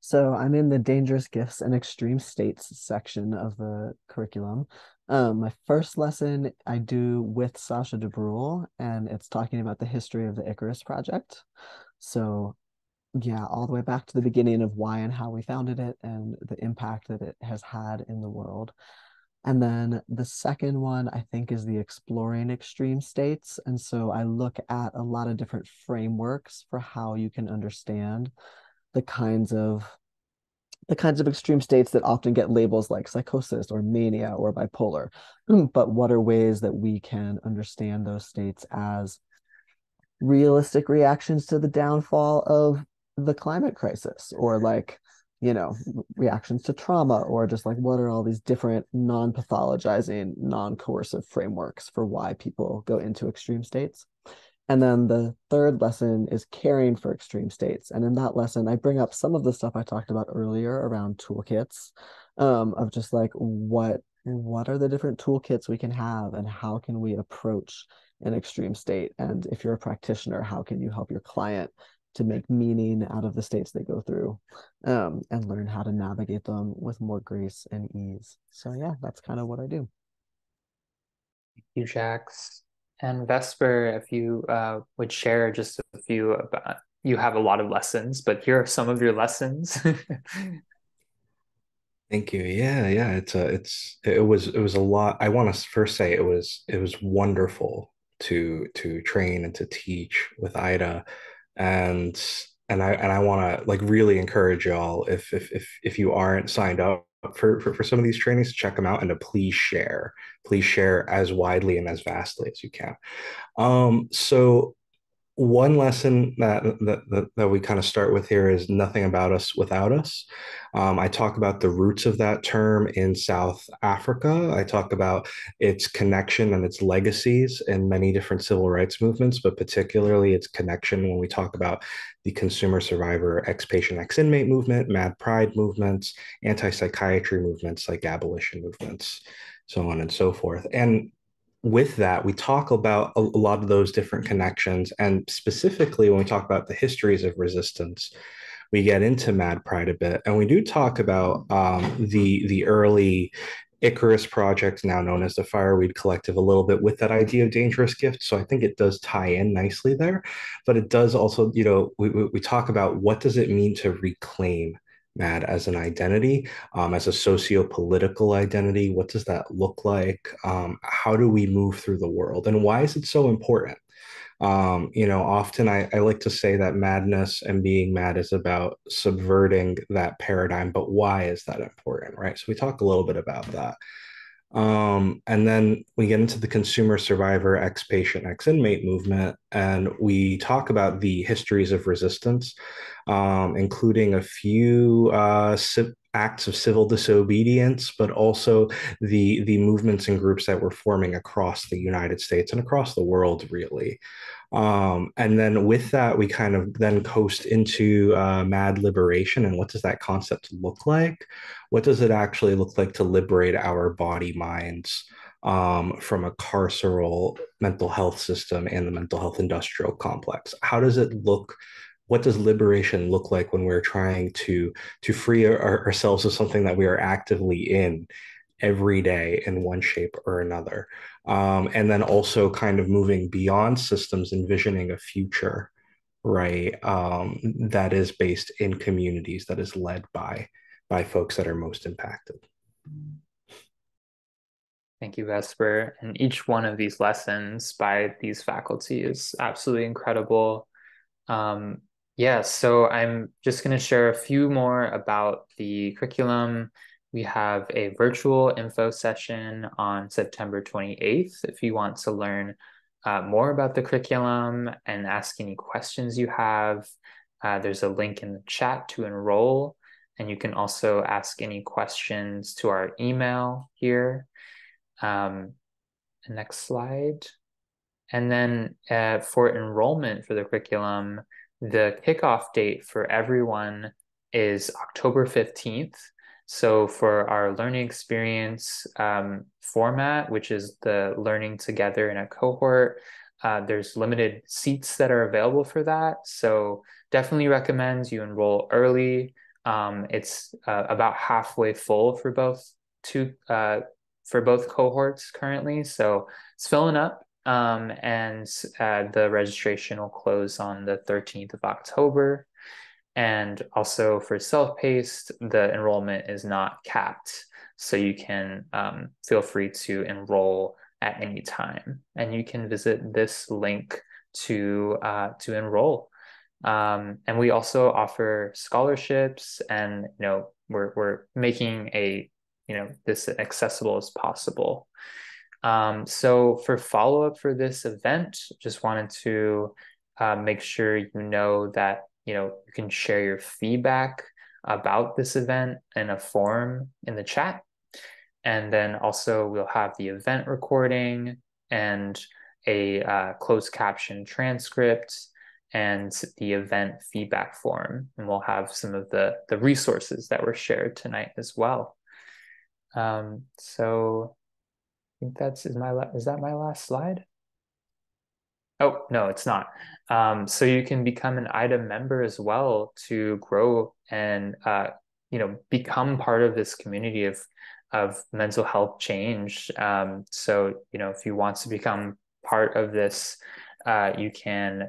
So I'm in the dangerous gifts and extreme states section of the curriculum. Um, my first lesson I do with Sascha DuBrul, and it's talking about the history of the Icarus Project. So yeah, all the way back to the beginning of why and how we founded it and the impact that it has had in the world. And then the second one, I think, is the exploring extreme states. And so I look at a lot of different frameworks for how you can understand the kinds of the kinds of extreme states that often get labels like psychosis or mania or bipolar. Hmm, but what are ways that we can understand those states as realistic reactions to the downfall of the climate crisis or like you know reactions to trauma or just like what are all these different non-pathologizing non-coercive frameworks for why people go into extreme states and then the third lesson is caring for extreme states. And in that lesson, I bring up some of the stuff I talked about earlier around toolkits um, of just like what what are the different toolkits we can have and how can we approach an extreme state? And if you're a practitioner, how can you help your client to make meaning out of the states they go through um, and learn how to navigate them with more grace and ease? So yeah, that's kind of what I do. Thank you, Jax. And Vesper, if you uh, would share just a few about, you have a lot of lessons, but here are some of your lessons. Thank you. Yeah, yeah. It's a, it's, it was, it was a lot. I want to first say it was, it was wonderful to, to train and to teach with IDHA, and and I and I want to like really encourage y'all if if if if you aren't signed up for, for, for some of these trainings to check them out and to please share please share as widely and as vastly as you can. Um, so one lesson that, that that we kind of start with here is nothing about us without us. Um, I talk about the roots of that term in South Africa. I talk about its connection and its legacies in many different civil rights movements, but particularly its connection when we talk about the consumer survivor, ex patient, ex inmate movement, mad pride movements, anti psychiatry movements like abolition movements, so on and so forth. And with that, we talk about a, a, lot of those different connections. And specifically, when we talk about the histories of resistance, we get into Mad Pride a bit. And we do talk about um, the, the early Icarus project, now known as the Fireweed Collective, a little bit with that idea of dangerous gift. So I think it does tie in nicely there. But it does also, you know, we, we talk about what does it mean to reclaim mad as an identity um, as a socio-political identity what does that look like? Um, how do we move through the world and why is it so important? Um, you know often I, I like to say that madness and being mad is about subverting that paradigm but why is that important right? So we talk a little bit about that um, and then we get into the consumer survivor, ex patient, ex inmate movement, and we talk about the histories of resistance, um, including a few uh, acts of civil disobedience, but also the the movements and groups that were forming across the United States and across the world, really. Um, and then with that, we kind of then coast into uh, mad liberation. And what does that concept look like? What does it actually look like to liberate our body minds um, from a carceral mental health system and the mental health industrial complex? How does it look? What does liberation look like when we're trying to to free our, ourselves of something that we are actively in every day in one shape or another? Um, and then also kind of moving beyond systems, envisioning a future, right? Um, that is based in communities, that is led by by folks that are most impacted. Thank you, Vesper. And each one of these lessons by these faculty is absolutely incredible. Um, yeah, so I'm just going to share a few more about the curriculum we have a virtual info session on September 28th if you want to learn uh, more about the curriculum and ask any questions you have. Uh, there's a link in the chat to enroll, and you can also ask any questions to our email here. Um, next slide. And then uh, for enrollment for the curriculum, the kickoff date for everyone is October 15th. So for our learning experience um, format, which is the learning together in a cohort, uh, there's limited seats that are available for that. So definitely recommends you enroll early. Um, it's uh, about halfway full for both two uh, for both cohorts currently. So it's filling up. Um, and uh, the registration will close on the 13th of October. And also for self-paced, the enrollment is not capped. So you can um, feel free to enroll at any time. And you can visit this link to, uh, to enroll. Um, and we also offer scholarships and, you know, we're, we're making a, you know, this accessible as possible. Um, so for follow-up for this event, just wanted to uh, make sure you know that you know, you can share your feedback about this event in a form in the chat. And then also we'll have the event recording and a uh, closed caption transcript and the event feedback form. And we'll have some of the, the resources that were shared tonight as well. Um, so I think that's, is my, is that my last slide? Oh, no, it's not. Um, so you can become an IDHA member as well to grow and uh, you know become part of this community of of mental health change. Um, so you know if you want to become part of this, uh, you can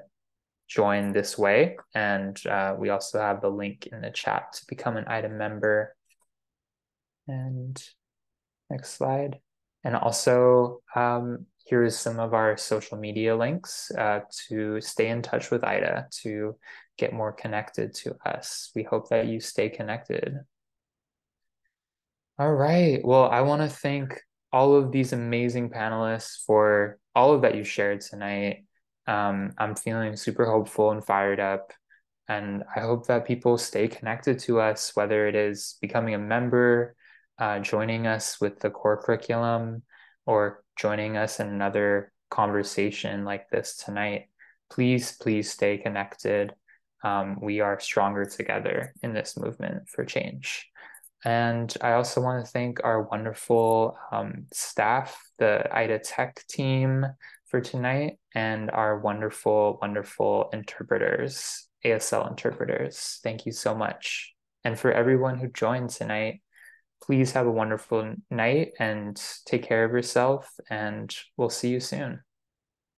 join this way. And uh, we also have the link in the chat to become an item member. And next slide. And also, um, here's some of our social media links uh, to stay in touch with IDHA to get more connected to us. We hope that you stay connected. All right. Well, I want to thank all of these amazing panelists for all of that you shared tonight. Um, I'm feeling super hopeful and fired up. And I hope that people stay connected to us, whether it is becoming a member, uh, joining us with the core curriculum, or joining us in another conversation like this tonight. Please, please stay connected. Um, we are stronger together in this movement for change. And I also want to thank our wonderful um, staff, the IDHA Tech team for tonight, and our wonderful, wonderful interpreters, ASL interpreters. Thank you so much. And for everyone who joined tonight, please have a wonderful night and take care of yourself, and we'll see you soon.